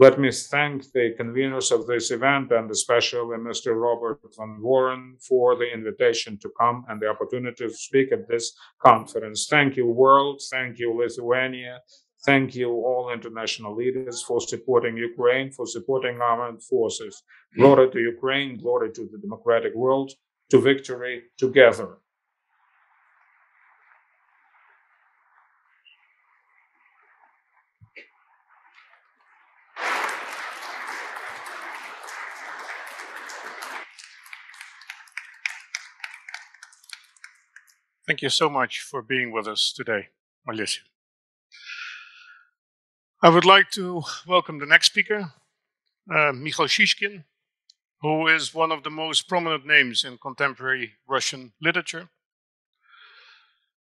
Let me thank the conveners of this event and especially Mr. Robert Van Voren for the invitation to come and the opportunity to speak at this conference. Thank you, world. Thank you, Lithuania. Thank you, all international leaders, for supporting Ukraine, for supporting armed forces. Glory to Ukraine, glory to the democratic world, to victory together. Thank you so much for being with us today, Malaysia. I would like to welcome the next speaker, uh, Mikhail Shishkin, who is one of the most prominent names in contemporary Russian literature.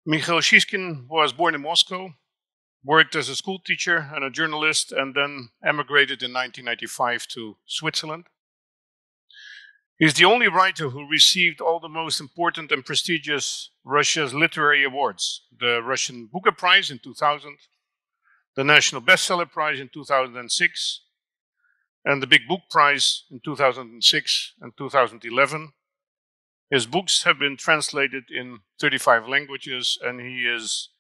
Mikhail Shishkin was born in Moscow, worked as a school teacher and a journalist, and then emigrated in 1995 to Switzerland. He's the only writer who received all the most important and prestigious Russia's literary awards the Russian Booker Prize in 2000, the National Bestseller Prize in 2006, and the Big Book Prize in 2006 and 2011. His books have been translated in 35 languages, and he is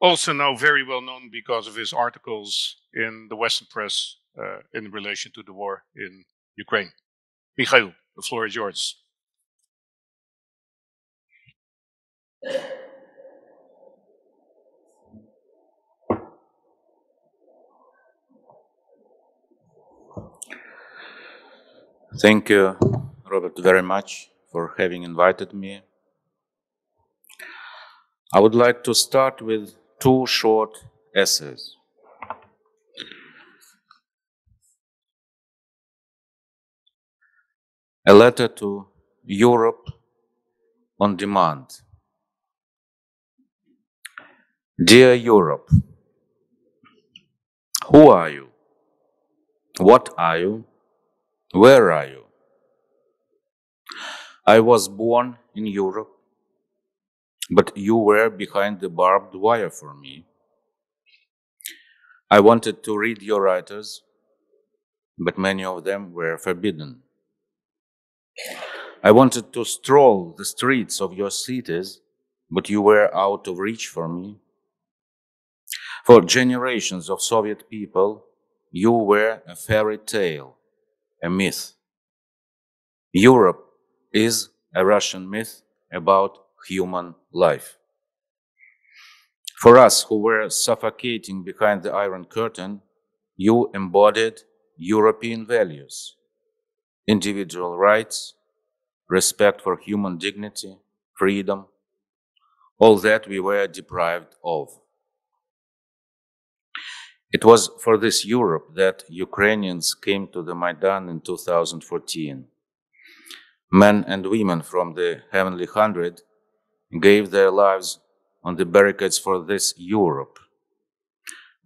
also now very well known because of his articles in the Western press uh, in relation to the war in Ukraine. Mikhail. The floor is yours. Thank you, Robert, very much for having invited me. I would like to start with two short essays. A letter to Europe on demand. Dear Europe, who are you? What are you? Where are you? I was born in Europe, but you were behind the barbed wire for me. I wanted to read your writers, but many of them were forbidden. I wanted to stroll the streets of your cities, but you were out of reach for me. For generations of Soviet people, you were a fairy tale, a myth. Europe is a Russian myth about human life. For us who were suffocating behind the Iron Curtain, you embodied European values individual rights, respect for human dignity, freedom, all that we were deprived of. It was for this Europe that Ukrainians came to the Maidan in 2014. Men and women from the Heavenly Hundred gave their lives on the barricades for this Europe,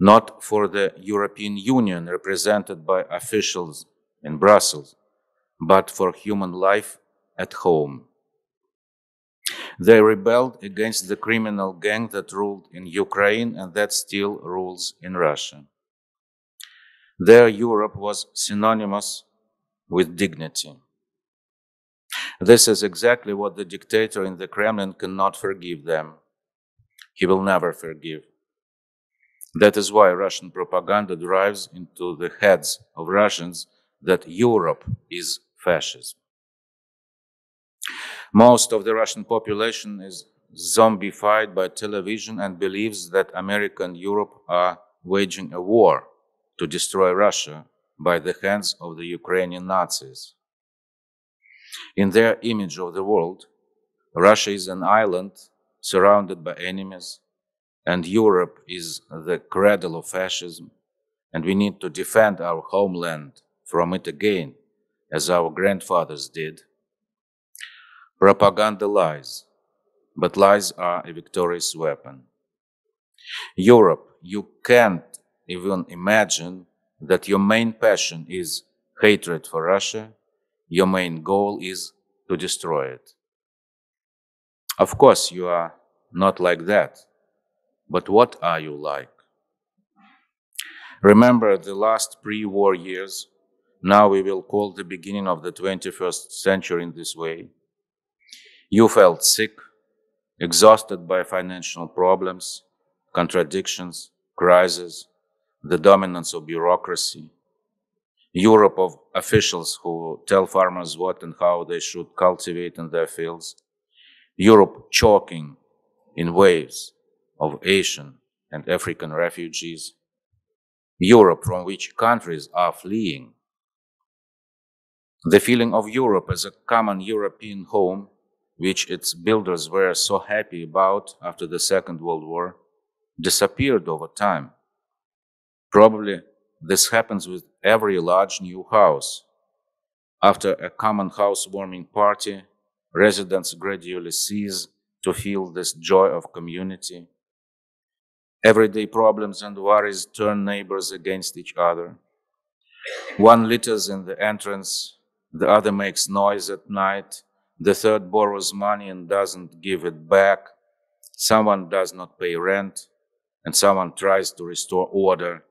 not for the European Union represented by officials in Brussels, but for human life at home. They rebelled against the criminal gang that ruled in Ukraine and that still rules in Russia. Their Europe was synonymous with dignity. This is exactly what the dictator in the Kremlin cannot forgive them. He will never forgive. That is why Russian propaganda drives into the heads of Russians that Europe is fascism. Most of the Russian population is zombified by television and believes that America and Europe are waging a war to destroy Russia by the hands of the Ukrainian Nazis. In their image of the world, Russia is an island surrounded by enemies, and Europe is the cradle of fascism, and we need to defend our homeland from it again as our grandfathers did. Propaganda lies, but lies are a victorious weapon. Europe, you can't even imagine that your main passion is hatred for Russia, your main goal is to destroy it. Of course, you are not like that, but what are you like? Remember the last pre war years. Now we will call the beginning of the 21st century in this way. You felt sick, exhausted by financial problems, contradictions, crises, the dominance of bureaucracy, Europe of officials who tell farmers what and how they should cultivate in their fields, Europe choking in waves of Asian and African refugees, Europe from which countries are fleeing. The feeling of Europe as a common European home, which its builders were so happy about after the Second World War, disappeared over time. Probably this happens with every large new house. After a common housewarming party, residents gradually cease to feel this joy of community. Everyday problems and worries turn neighbors against each other. One litters in the entrance, the other makes noise at night, the third borrows money and doesn't give it back, someone does not pay rent, and someone tries to restore order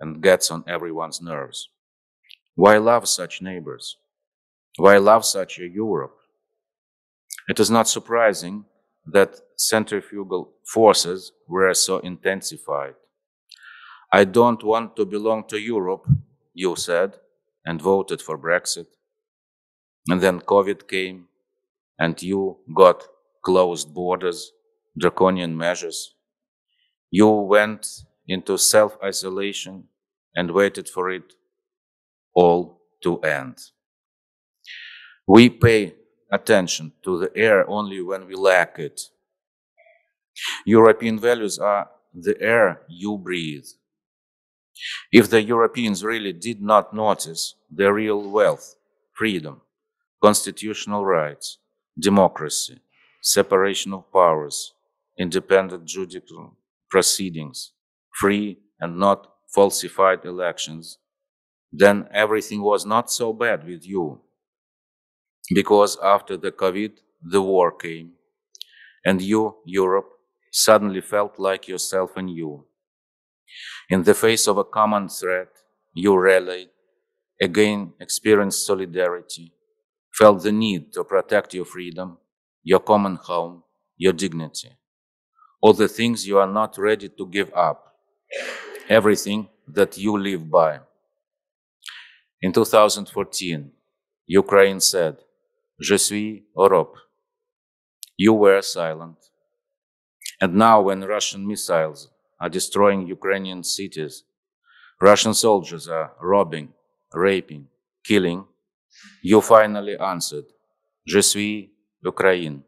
and gets on everyone's nerves. Why love such neighbors? Why love such a Europe? It is not surprising that centrifugal forces were so intensified. I don't want to belong to Europe, you said, and voted for Brexit. And then COVID came, and you got closed borders, draconian measures. You went into self isolation and waited for it all to end. We pay attention to the air only when we lack it. European values are the air you breathe. If the Europeans really did not notice the real wealth, freedom, constitutional rights, democracy, separation of powers, independent judicial proceedings, free and not falsified elections, then everything was not so bad with you. Because after the COVID, the war came, and you, Europe, suddenly felt like yourself anew. In the face of a common threat, you rallied, again experienced solidarity, felt the need to protect your freedom, your common home, your dignity, all the things you are not ready to give up, everything that you live by. In 2014, Ukraine said, Je suis Europe. You were silent. And now, when Russian missiles are destroying Ukrainian cities, Russian soldiers are robbing, raping, killing, you finally answered, Je suis Ukraine.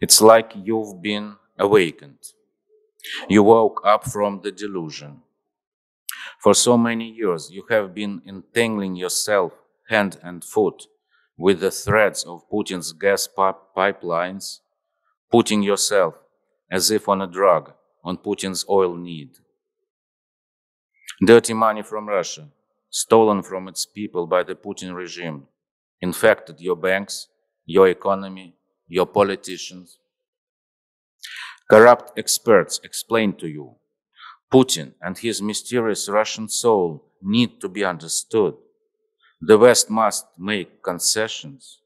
It's like you've been awakened. You woke up from the delusion. For so many years, you have been entangling yourself hand and foot with the threads of Putin's gas pipelines, putting yourself as if on a drug on Putin's oil need. Dirty money from Russia, stolen from its people by the Putin regime, infected your banks, your economy, your politicians, Corrupt experts explain to you Putin and his mysterious Russian soul need to be understood. The West must make concessions.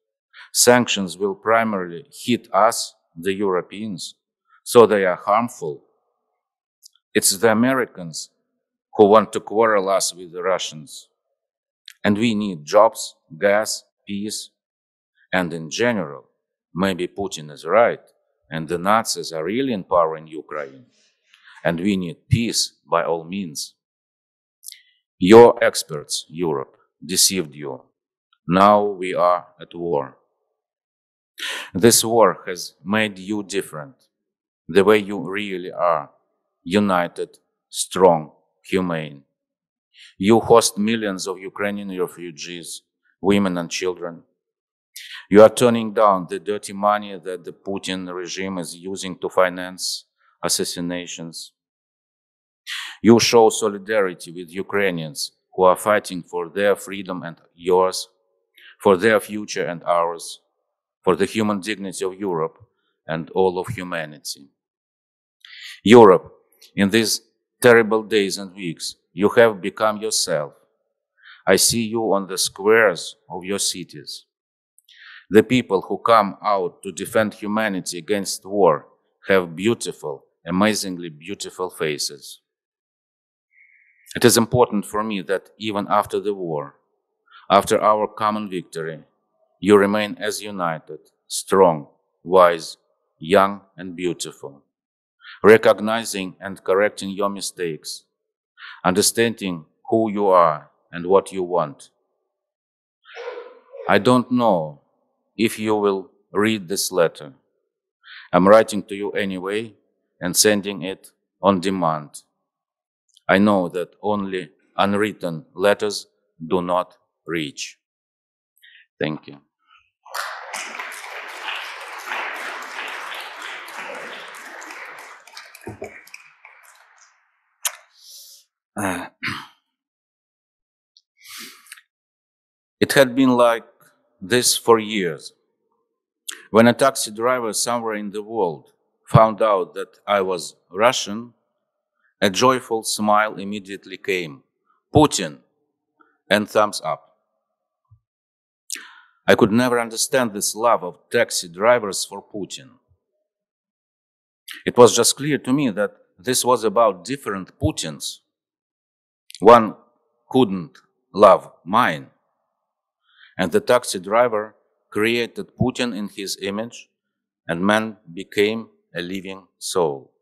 Sanctions will primarily hit us, the Europeans, so they are harmful. It's the Americans who want to quarrel us with the Russians. And we need jobs, gas, peace, and in general, maybe Putin is right and the Nazis are really in power in Ukraine, and we need peace by all means. Your experts, Europe, deceived you. Now we are at war. This war has made you different, the way you really are, united, strong, humane. You host millions of Ukrainian refugees, women and children. You are turning down the dirty money that the Putin regime is using to finance assassinations. You show solidarity with Ukrainians who are fighting for their freedom and yours, for their future and ours, for the human dignity of Europe and all of humanity. Europe, in these terrible days and weeks, you have become yourself. I see you on the squares of your cities. The people who come out to defend humanity against war have beautiful, amazingly beautiful faces. It is important for me that even after the war, after our common victory, you remain as united, strong, wise, young, and beautiful, recognizing and correcting your mistakes, understanding who you are and what you want. I don't know if you will read this letter. I'm writing to you anyway and sending it on demand. I know that only unwritten letters do not reach. Thank you. Uh, it had been like this for years. When a taxi driver somewhere in the world found out that I was Russian, a joyful smile immediately came. Putin, and thumbs up. I could never understand this love of taxi drivers for Putin. It was just clear to me that this was about different Putins. One couldn't love mine. And the taxi driver created Putin in his image, and man became a living soul.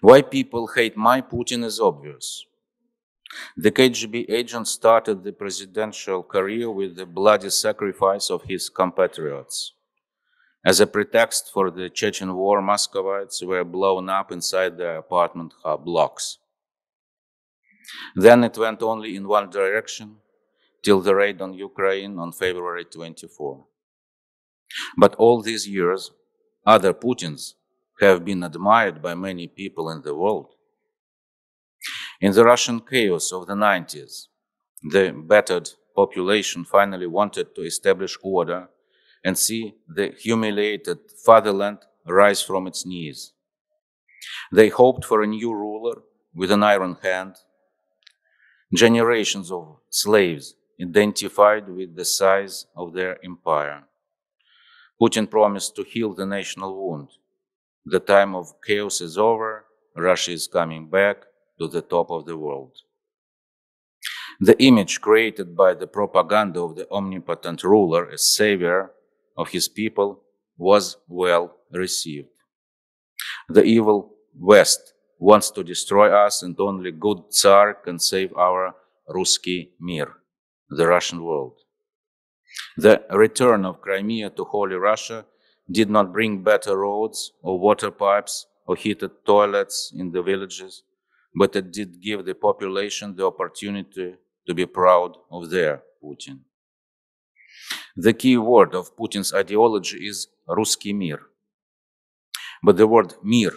Why people hate my Putin is obvious. The KGB agent started the presidential career with the bloody sacrifice of his compatriots. As a pretext for the Chechen war, Muscovites were blown up inside their apartment blocks. Then it went only in one direction till the raid on Ukraine on February 24. But all these years, other Putins have been admired by many people in the world. In the Russian chaos of the 90s, the battered population finally wanted to establish order and see the humiliated fatherland rise from its knees. They hoped for a new ruler with an iron hand. Generations of slaves identified with the size of their empire. Putin promised to heal the national wound. The time of chaos is over, Russia is coming back to the top of the world. The image created by the propaganda of the omnipotent ruler as savior of his people was well received. The evil West wants to destroy us, and only good Tsar can save our Ruski Mir the Russian world. The return of Crimea to Holy Russia did not bring better roads or water pipes or heated toilets in the villages, but it did give the population the opportunity to be proud of their Putin. The key word of Putin's ideology is Ruski Mir. But the word Mir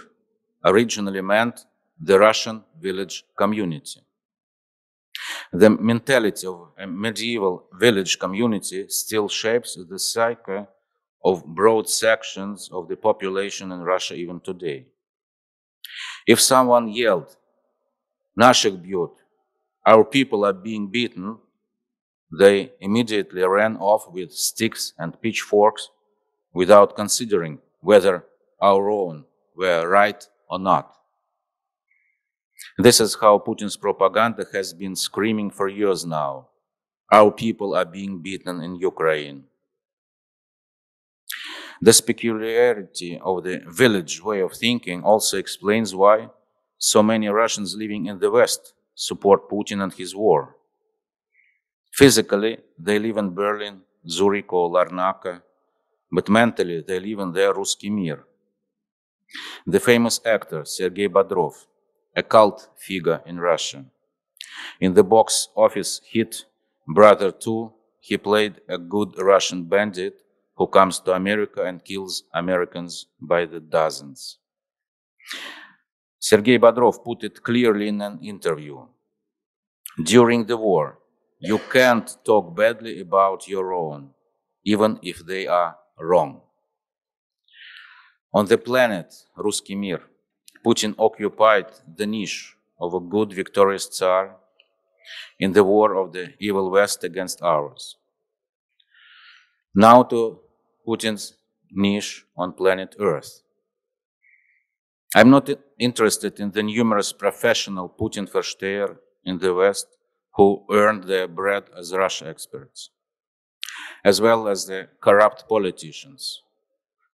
originally meant the Russian village community. The mentality of a medieval village community still shapes the psyche of broad sections of the population in Russia even today. If someone yelled, Nashik bьют, our people are being beaten, they immediately ran off with sticks and pitchforks without considering whether our own were right or not. This is how Putin's propaganda has been screaming for years now. Our people are being beaten in Ukraine. The peculiarity of the village way of thinking also explains why so many Russians living in the West support Putin and his war. Physically, they live in Berlin, Zurich, or Larnaca, but mentally, they live in their Ruski Mir. The famous actor Sergei Bodrov a cult figure in Russia. In the box office hit Brother 2, he played a good Russian bandit who comes to America and kills Americans by the dozens. Sergei Bodrov put it clearly in an interview. During the war, you can't talk badly about your own, even if they are wrong. On the planet Ruski Mir, Putin occupied the niche of a good victorious Tsar in the war of the evil West against ours. Now to Putin's niche on planet Earth. I'm not interested in the numerous professional Putin Versteher in the West who earned their bread as Russia experts, as well as the corrupt politicians.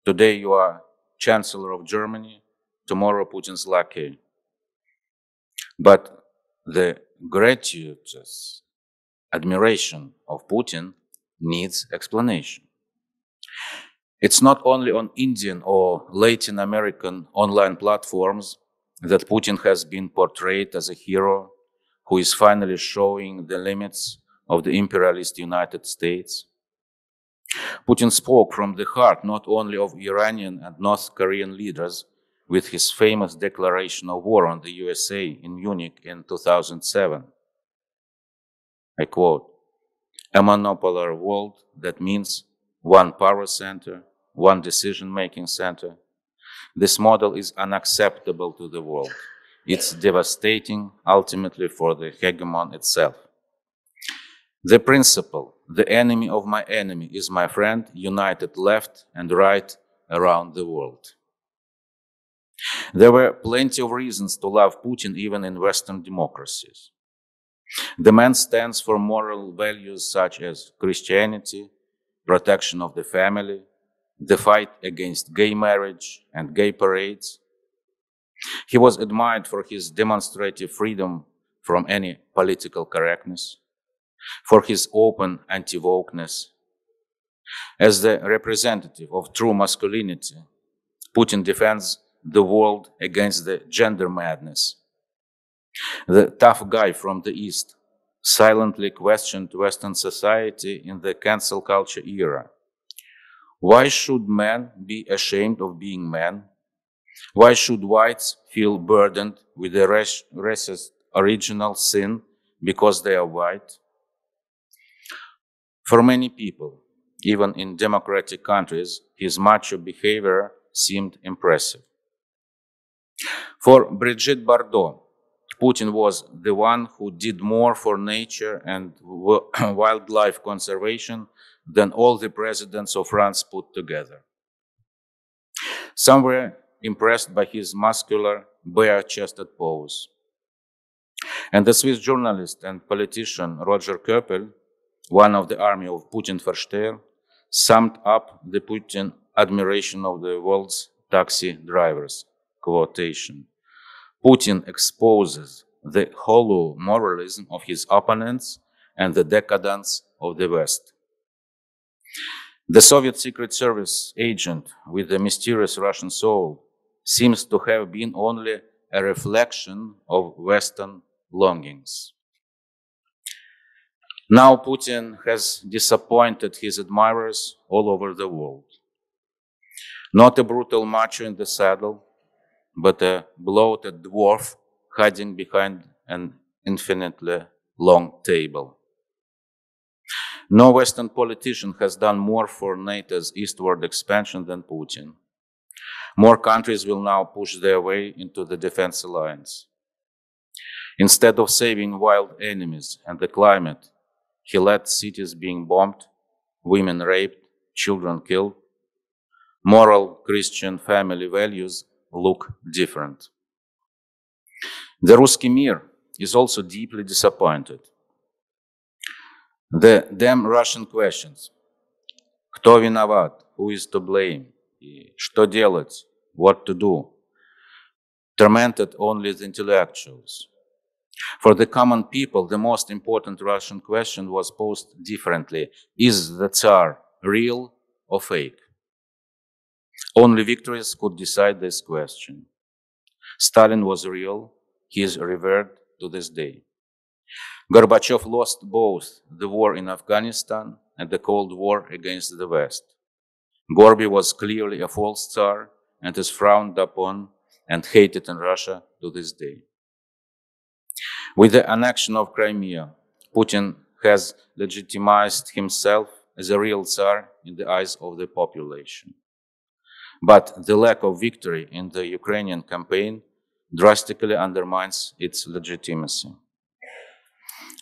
Today you are Chancellor of Germany, tomorrow Putin's lackey. But the gratuitous admiration of Putin needs explanation. It's not only on Indian or Latin American online platforms that Putin has been portrayed as a hero who is finally showing the limits of the imperialist United States. Putin spoke from the heart not only of Iranian and North Korean leaders with his famous declaration of war on the USA in Munich in 2007. I quote, a monopolar world that means one power center, one decision making center. This model is unacceptable to the world. It's devastating ultimately for the hegemon itself. The principle, the enemy of my enemy is my friend, united left and right around the world. There were plenty of reasons to love Putin even in Western democracies. The man stands for moral values such as Christianity, protection of the family, the fight against gay marriage and gay parades. He was admired for his demonstrative freedom from any political correctness, for his open anti-wokeness. As the representative of true masculinity, Putin defends the world against the gender madness. The tough guy from the East silently questioned Western society in the cancel culture era. Why should men be ashamed of being men? Why should whites feel burdened with the racist original sin because they are white? For many people, even in democratic countries, his macho behavior seemed impressive. For Brigitte Bardot, Putin was the one who did more for nature and wildlife conservation than all the presidents of France put together. Some were impressed by his muscular, bare-chested pose. And the Swiss journalist and politician Roger Köppel, one of the army of Putin Versteher, summed up the Putin admiration of the world's taxi drivers quotation. Putin exposes the hollow moralism of his opponents and the decadence of the West. The Soviet Secret Service agent with the mysterious Russian soul seems to have been only a reflection of Western longings. Now Putin has disappointed his admirers all over the world. Not a brutal macho in the saddle, but a bloated dwarf hiding behind an infinitely long table. No Western politician has done more for NATO's eastward expansion than Putin. More countries will now push their way into the defense alliance. Instead of saving wild enemies and the climate, he let cities being bombed, women raped, children killed. Moral Christian family values look different. The Ruski Mir is also deeply disappointed. The damn Russian questions. Кто виноват? Who is to blame? Что делать? What to do? Tormented only the intellectuals. For the common people, the most important Russian question was posed differently. Is the Tsar real or fake? Only victories could decide this question. Stalin was real. He is revered to this day. Gorbachev lost both the war in Afghanistan and the Cold War against the West. Gorby was clearly a false tsar and is frowned upon and hated in Russia to this day. With the annexion of Crimea, Putin has legitimized himself as a real tsar in the eyes of the population. But the lack of victory in the Ukrainian campaign drastically undermines its legitimacy.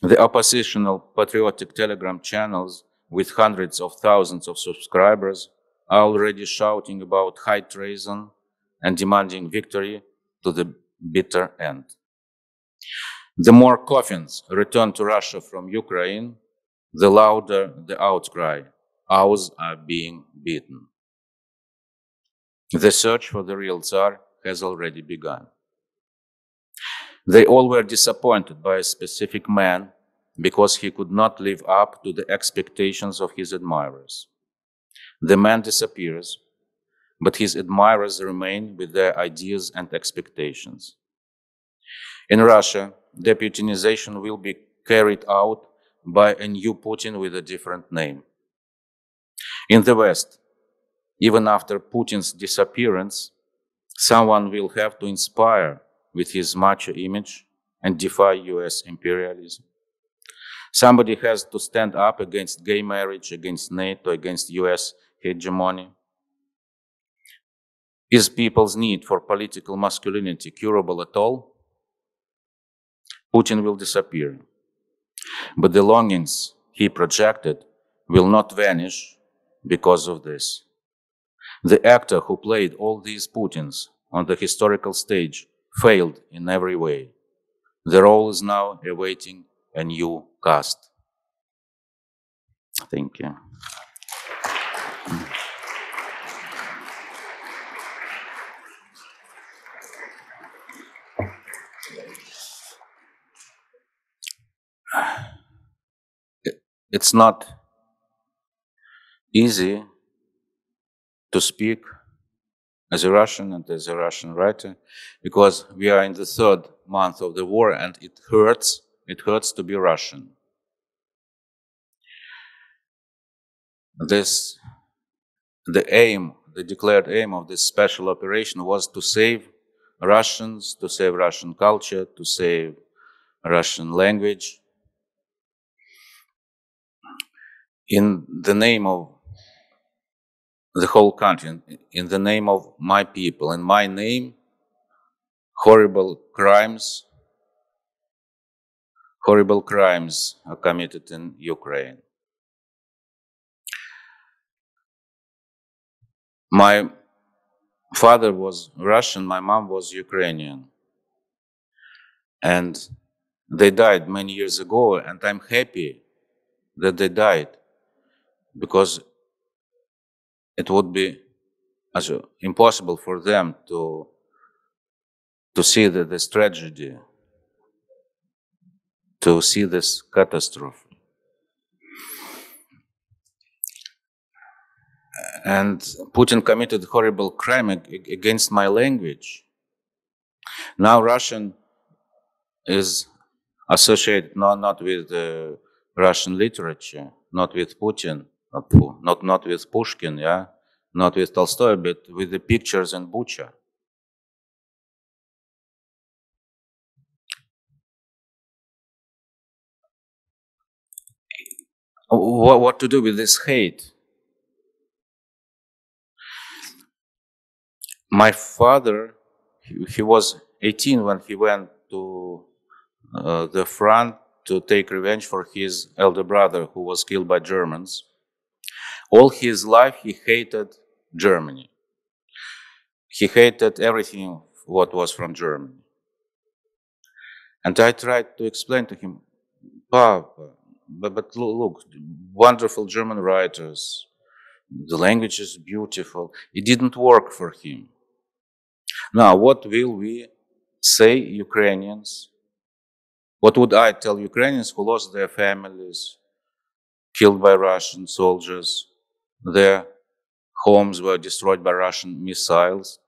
The oppositional patriotic telegram channels with hundreds of thousands of subscribers are already shouting about high treason and demanding victory to the bitter end. The more coffins return to Russia from Ukraine, the louder the outcry. Ours are being beaten. The search for the real Tsar has already begun. They all were disappointed by a specific man because he could not live up to the expectations of his admirers. The man disappears, but his admirers remain with their ideas and expectations. In Russia, deputinization will be carried out by a new Putin with a different name. In the West, even after Putin's disappearance, someone will have to inspire with his macho image and defy US imperialism. Somebody has to stand up against gay marriage, against NATO, against US hegemony. Is people's need for political masculinity curable at all? Putin will disappear. But the longings he projected will not vanish because of this. The actor who played all these Putins on the historical stage failed in every way. The role is now awaiting a new cast. Thank you. It's not easy to speak as a Russian and as a Russian writer because we are in the third month of the war and it hurts. It hurts to be Russian. This, the aim, the declared aim of this special operation was to save Russians, to save Russian culture, to save Russian language. In the name of the whole country, in the name of my people, in my name, horrible crimes, horrible crimes are committed in Ukraine. My father was Russian, my mom was Ukrainian. And they died many years ago, and I'm happy that they died because it would be as impossible for them to to see the, this tragedy, to see this catastrophe. And Putin committed horrible crime against my language. Now Russian is associated not, not with uh, Russian literature, not with Putin, not, not with Pushkin, yeah, not with Tolstoy, but with the pictures in Bucha. What, what to do with this hate? My father, he, he was 18 when he went to uh, the front to take revenge for his elder brother who was killed by Germans. All his life he hated Germany. He hated everything what was from Germany. And I tried to explain to him, Papa, but, but look, wonderful German writers, the language is beautiful. It didn't work for him. Now, what will we say, Ukrainians? What would I tell Ukrainians who lost their families, killed by Russian soldiers, their homes were destroyed by Russian missiles?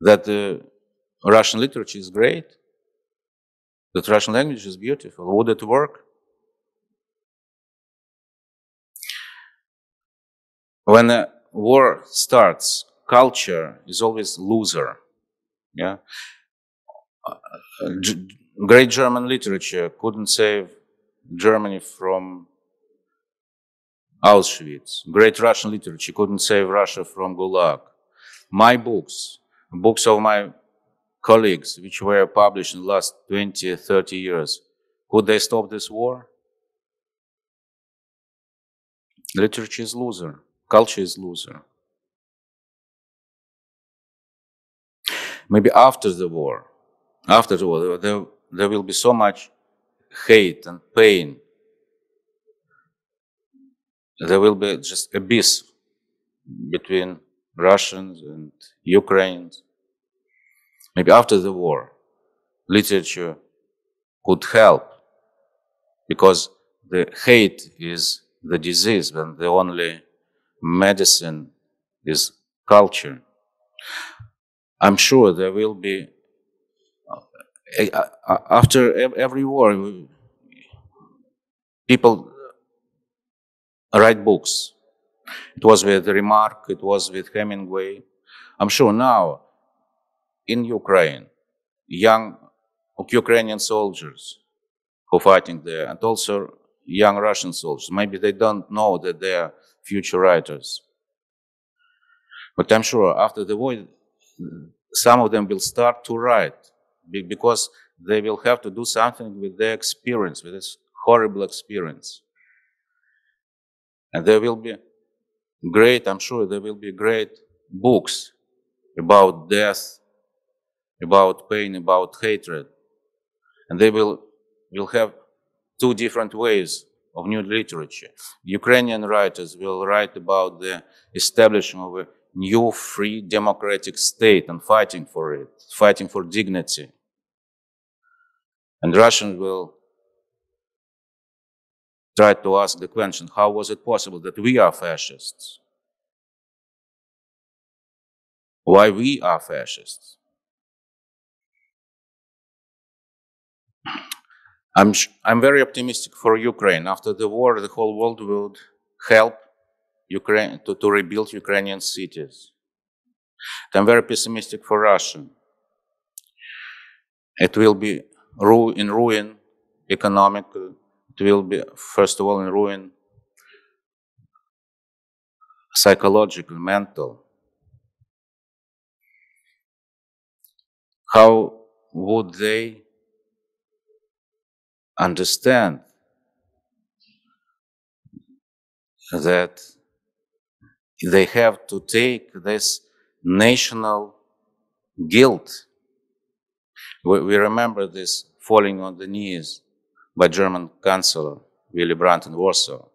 That the Russian literature is great, that Russian language is beautiful. Would it work? When a war starts, culture is always loser. Yeah. Great German literature couldn't save Germany from Auschwitz. Great Russian literature couldn't save Russia from Gulag. My books, books of my colleagues which were published in the last 20, 30 years, could they stop this war? Literature is loser. Culture is loser. Maybe after the war, after the war, there, there will be so much hate and pain. There will be just abyss between Russians and Ukrainians. Maybe after the war, literature could help because the hate is the disease and the only medicine is culture. I'm sure there will be, uh, after every war, people write books. It was with Remarque, it was with Hemingway. I'm sure now in Ukraine, young Ukrainian soldiers who are fighting there, and also young Russian soldiers, maybe they don't know that they are future writers. But I'm sure after the war, some of them will start to write because they will have to do something with their experience, with this horrible experience. And there will be great, I'm sure there will be great books about death, about pain, about hatred. And they will, will have two different ways of new literature. Ukrainian writers will write about the establishment of a new free democratic state and fighting for it, fighting for dignity. And Russians will try to ask the question, how was it possible that we are fascists? Why we are fascists? I'm, I'm very optimistic for Ukraine. After the war, the whole world would help Ukraine to, to rebuild Ukrainian cities. I'm very pessimistic for Russia. It will be ru in ruin economically. It will be, first of all, in ruin psychological, mental. How would they understand that they have to take this national guilt. We, we, remember this falling on the knees by German Chancellor Willy Brandt in Warsaw.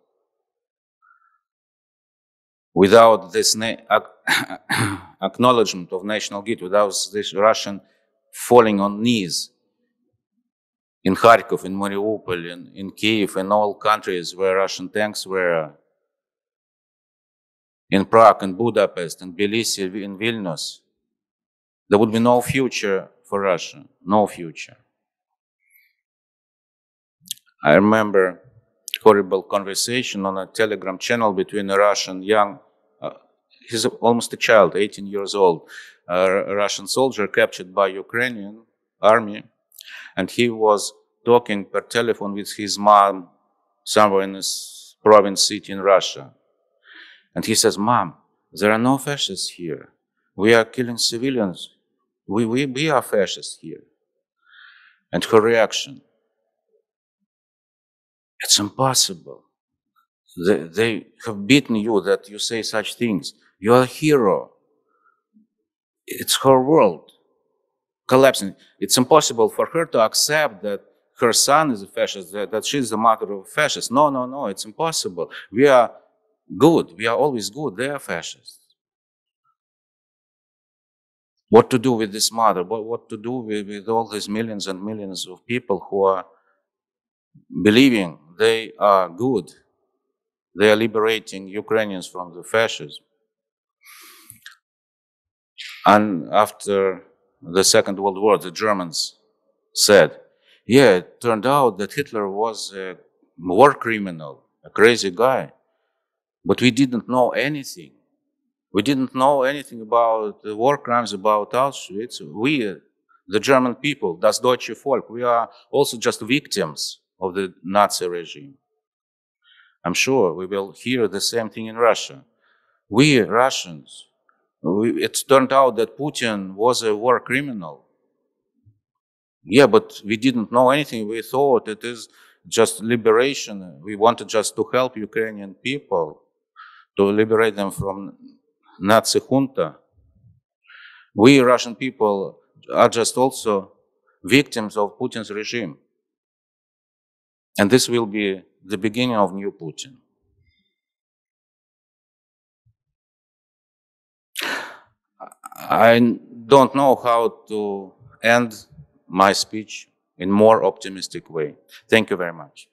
Without this acknowledgement of national guilt, without this Russian falling on knees in Kharkov, in Mariupol, in, in Kiev, in all countries where Russian tanks were, in Prague, in Budapest, in Tbilisi, in Vilnius, there would be no future for Russia, no future. I remember horrible conversation on a telegram channel between a Russian young, uh, he's almost a child, 18 years old, a Russian soldier captured by Ukrainian army and he was talking per telephone with his mom somewhere in this province city in Russia. And he says, Mom, there are no fascists here. We are killing civilians. We, we, we are fascists here. And her reaction, it's impossible. They, they have beaten you that you say such things. You are a hero. It's her world collapsing. It's impossible for her to accept that her son is a fascist, that, that she's the mother of fascists. No, no, no, it's impossible. We are good. We are always good. They are fascists. What to do with this mother? What, what to do with, with all these millions and millions of people who are believing they are good? They are liberating Ukrainians from the fascism. And after the Second World War, the Germans said, yeah, it turned out that Hitler was a war criminal, a crazy guy. But we didn't know anything. We didn't know anything about the war crimes, about Auschwitz. We, the German people, das deutsche Volk, we are also just victims of the Nazi regime. I'm sure we will hear the same thing in Russia. We, Russians, we, it turned out that Putin was a war criminal. Yeah, but we didn't know anything. We thought it is just liberation. We wanted just to help Ukrainian people to liberate them from Nazi junta. We Russian people are just also victims of Putin's regime. And this will be the beginning of new Putin. I don't know how to end my speech in more optimistic way. Thank you very much.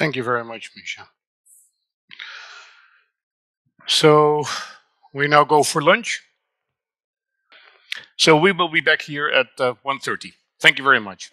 Thank you very much, Misha. So we now go for lunch. So we will be back here at uh, 1.30. Thank you very much.